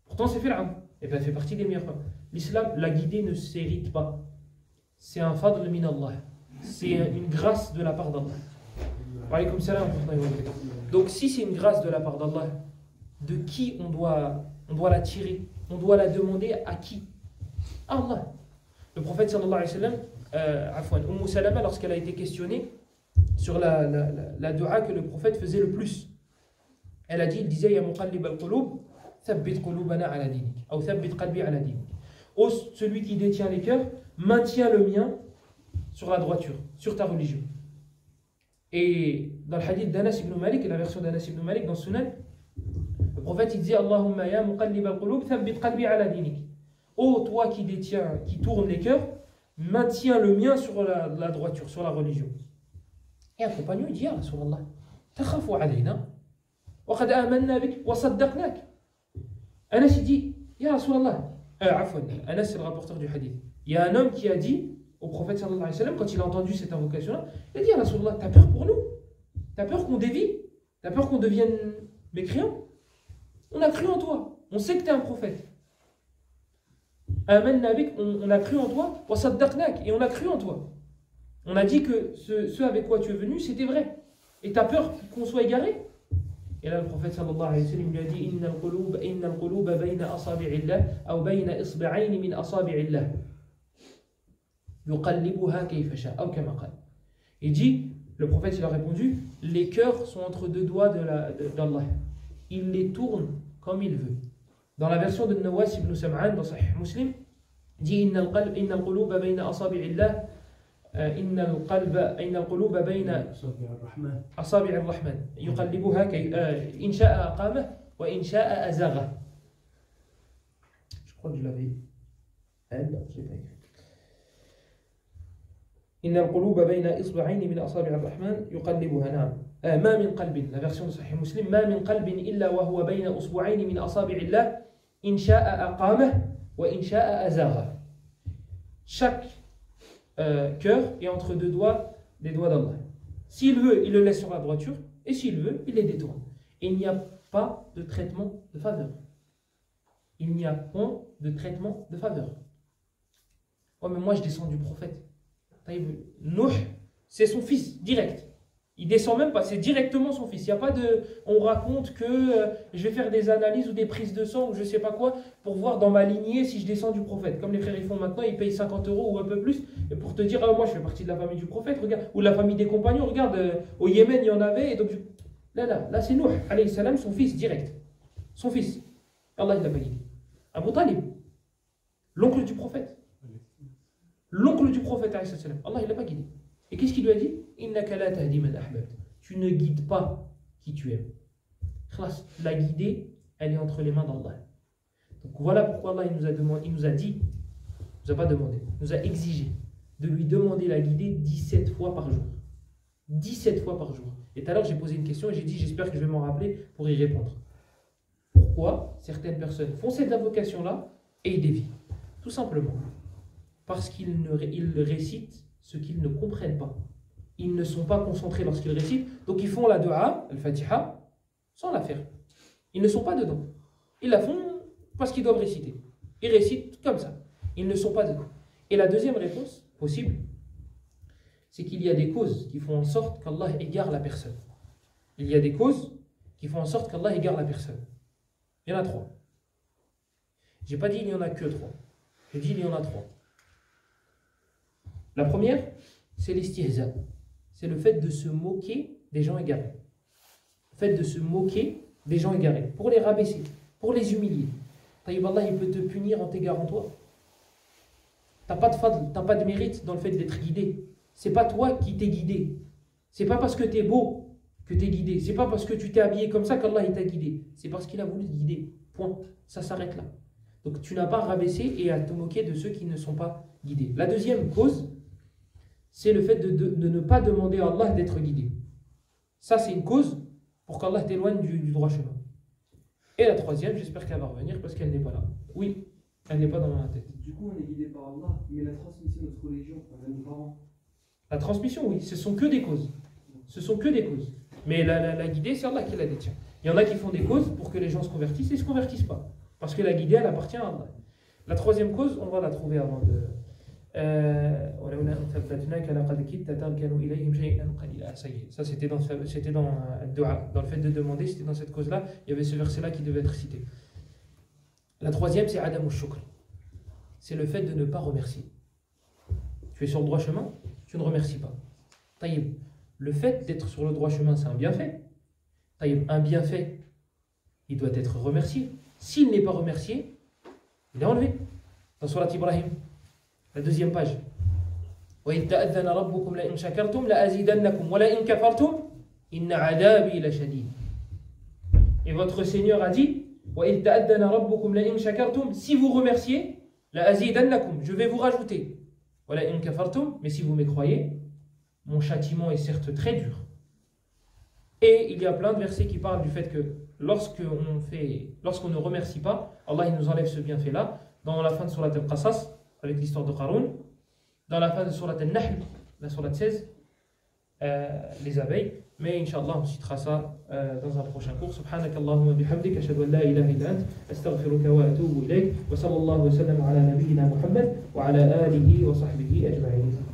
Speaker 1: Pourtant, c'est Fir'aun. Et bien, elle fait partie des meilleures femmes. L'islam, la guidée ne s'hérite pas. C'est un fadl min Allah. C'est une grâce de la part d'Allah. Donc, si c'est une grâce de la part d'Allah, de qui on doit, on doit la tirer? On doit la demander à qui? À Allah. Le prophète sallallahu alayhi wa sallam, euh, afwan, Umm Salama, lorsqu'elle a été questionnée sur la, la, la, la dua que le prophète faisait le plus, elle a dit, il disait, Ya muqallib al-qulub, thabbit qulubana ala dinik. Ou thabbit qalbi ala dinik. Ô celui qui détient les cœurs, maintiens le mien sur la droiture, sur ta religion. Et dans le hadith d'Anas ibn Malik, la version d'Anas ibn Malik dans Sunan, le prophète il dit Allahumma ya muqallib al-qulub thabbit qalbi ala dinik. Ô toi qui détiens, qui tourne les cœurs, maintiens le mien sur la, la droiture, sur la religion. Et un compagnon il dit Ya Rasulallah, takhafu alayna, wa qad amanna bik, wa saddaqnak. Anas il dit Ya Rasulallah, euh, Anas c'est le rapporteur du hadith. Il y a un homme qui a dit au prophète sallallahu alayhi wa sallam, quand il a entendu cette invocation-là, il a dit Ya Rasulallah, t'as peur pour nous? T'as peur qu'on dévie? T'as peur qu'on devienne mécréants On a cru en toi. On sait que tu es un prophète. Amen on, a cru en toi. Et on a cru en toi. On a dit que ce, avec quoi tu es venu, c'était vrai. Et tu as peur qu'on soit égaré? Et là, le prophète sallallahu alayhi wa sallam lui a dit Inna al-qulub, inna al-qulub bayna asabi'illah, ou bayna isba'ayn min asabi'illah. Il dit, le prophète il a répondu, les cœurs sont entre deux doigts de la- de- d'Allah. Il les tourne comme il veut. Dans la version de Nawas ibn Sam'an, dans Sahih Muslim, il dit Inna al-quluba bayna asabi'illah, euh, inna al-quluba bayna
Speaker 2: الرحمن
Speaker 1: يقلبها كي آه، إن شاء أقامه وإن شاء أزاغه Je crois que je l'avais. Ah non, je l'ai pas écrit. إن القلوب بين إصبعين من أصابع الرحمن يقلبها نعم آه ما من قلب la version de Sahih Muslim ما من قلب إلا وهو بين أصبعين من أصابع الله إن شاء أقامه وإن شاء أزاغه Chaque euh, cœur est entre deux doigts des doigts d'Allah. S'il veut, il le laisse sur la droiture, et s'il veut, il les détourne. Et il n'y a pas de traitement de faveur. Il n'y a point de traitement de faveur. Oh, mais moi je descends du prophète. Nuh, c'est son fils direct. Il descend même pas, c'est directement son fils. Il y a pas de, on raconte que euh, je vais faire des analyses ou des prises de sang ou je sais pas quoi pour voir dans ma lignée si je descends du prophète. Comme les frères ils font maintenant, ils payent 50 euros ou un peu plus et pour te dire ah, moi je fais partie de la famille du prophète, regarde ou de la famille des compagnons, regarde euh, au Yémen il y en avait et donc là là là c'est Nuh alayhi salam son fils direct, son fils. Allah il l'a validé. Abu Talib, l'oncle du prophète. L'oncle du prophète. Allah il l'a pas guidé. Et qu'est-ce qu'il lui a dit? Tu ne guides pas qui tu aimes. La guider, elle est entre les mains d'Allah. Donc voilà pourquoi Allah il nous a, demandé, il nous a dit, nous a pas demandé, il nous a exigé de lui demander la guider 17 fois par jour. 17 fois par jour. Et tout à l'heure, j'ai posé une question et j'ai dit, j'espère que je vais m'en rappeler pour y répondre. Pourquoi certaines personnes font cette invocation-là et ils dévient? Tout simplement parce qu'ils récitent ce qu'ils ne comprennent pas. Ils ne sont pas concentrés lorsqu'ils récitent, donc ils font la dua, le fatiha, sans la faire. Ils ne sont pas dedans. Ils la font parce qu'ils doivent réciter. Ils récitent comme ça. Ils ne sont pas dedans. Et la deuxième réponse possible, c'est qu'il y a des causes qui font en sorte qu'Allah égare la personne. Il y a des causes qui font en sorte qu'Allah égare la personne. Il y en a trois. J'ai pas dit il n'y en a que trois. J'ai dit il y en a trois. La première, c'est l'istihza. C'est le fait de se moquer des gens égarés. Le fait de se moquer des gens égarés. Pour les rabaisser, pour les humilier. Taïb Allah, il peut te punir en t'égarant toi. T'as pas de t'as pas de mérite dans le fait d'être guidé. C'est pas toi qui t'es guidé. C'est pas parce que tu es beau que tu es guidé. C'est pas parce que tu t'es habillé comme ça qu'Allah t'a guidé. C'est parce qu'il a voulu te guider. Point. Ça s'arrête là. Donc tu n'as pas rabaissé et à te moquer de ceux qui ne sont pas guidés. La deuxième cause, c'est le fait de, ne pas demander à Allah d'être guidé. Ça, c'est une cause pour qu'Allah t'éloigne du, droit chemin. Et la troisième, j'espère qu'elle va revenir parce qu'elle n'est pas là. Oui, elle n'est pas dans ma tête.
Speaker 3: Du coup, on est guidé par Allah, mais la transmission de notre religion, par nos parents.
Speaker 1: La transmission, oui, ce sont que des causes. Ce sont que des causes. Mais la, la, guidée, c'est Allah qui la détient. Il y en a qui font des causes pour que les gens se convertissent et ne se convertissent pas. Parce que la guidée, elle appartient à Allah. La troisième cause, on va la trouver avant de, ça c'était dans, c'était dans euh, dans le fait de demander, c'était dans cette cause-là, il y avait ce verset-là qui devait être cité. La troisième, c'est Adam shukr. C'est le fait de ne pas remercier. Tu es sur le droit chemin, tu ne remercies pas. Le fait d'être sur le droit chemin, c'est un bienfait. Un bienfait, il doit être remercié. S'il n'est pas remercié, il est enlevé. Dans Surat Ibrahim, la deuxième page. Et votre Seigneur a dit Si vous remerciez, je vais vous rajouter. Mais si vous me croyez, mon châtiment est certes très dur. Et il y a plein de versets qui parlent du fait que lorsqu'on ne remercie pas, Allah il nous enlève ce bienfait-là. Dans la fin de Surat al-Qasas, avec l'histoire de Qarun. Dans la fin de Surat al-Nahl, la Surat 16, euh, les abeilles. Mais Inch'Allah, on citera ça euh, dans un prochain cours. سبحانك اللهم وبحمدك أشهد أن لا إله إلا أنت أستغفرك وأتوب إليك وصلى الله وسلم على نبينا محمد وعلى آله وصحبه أجمعين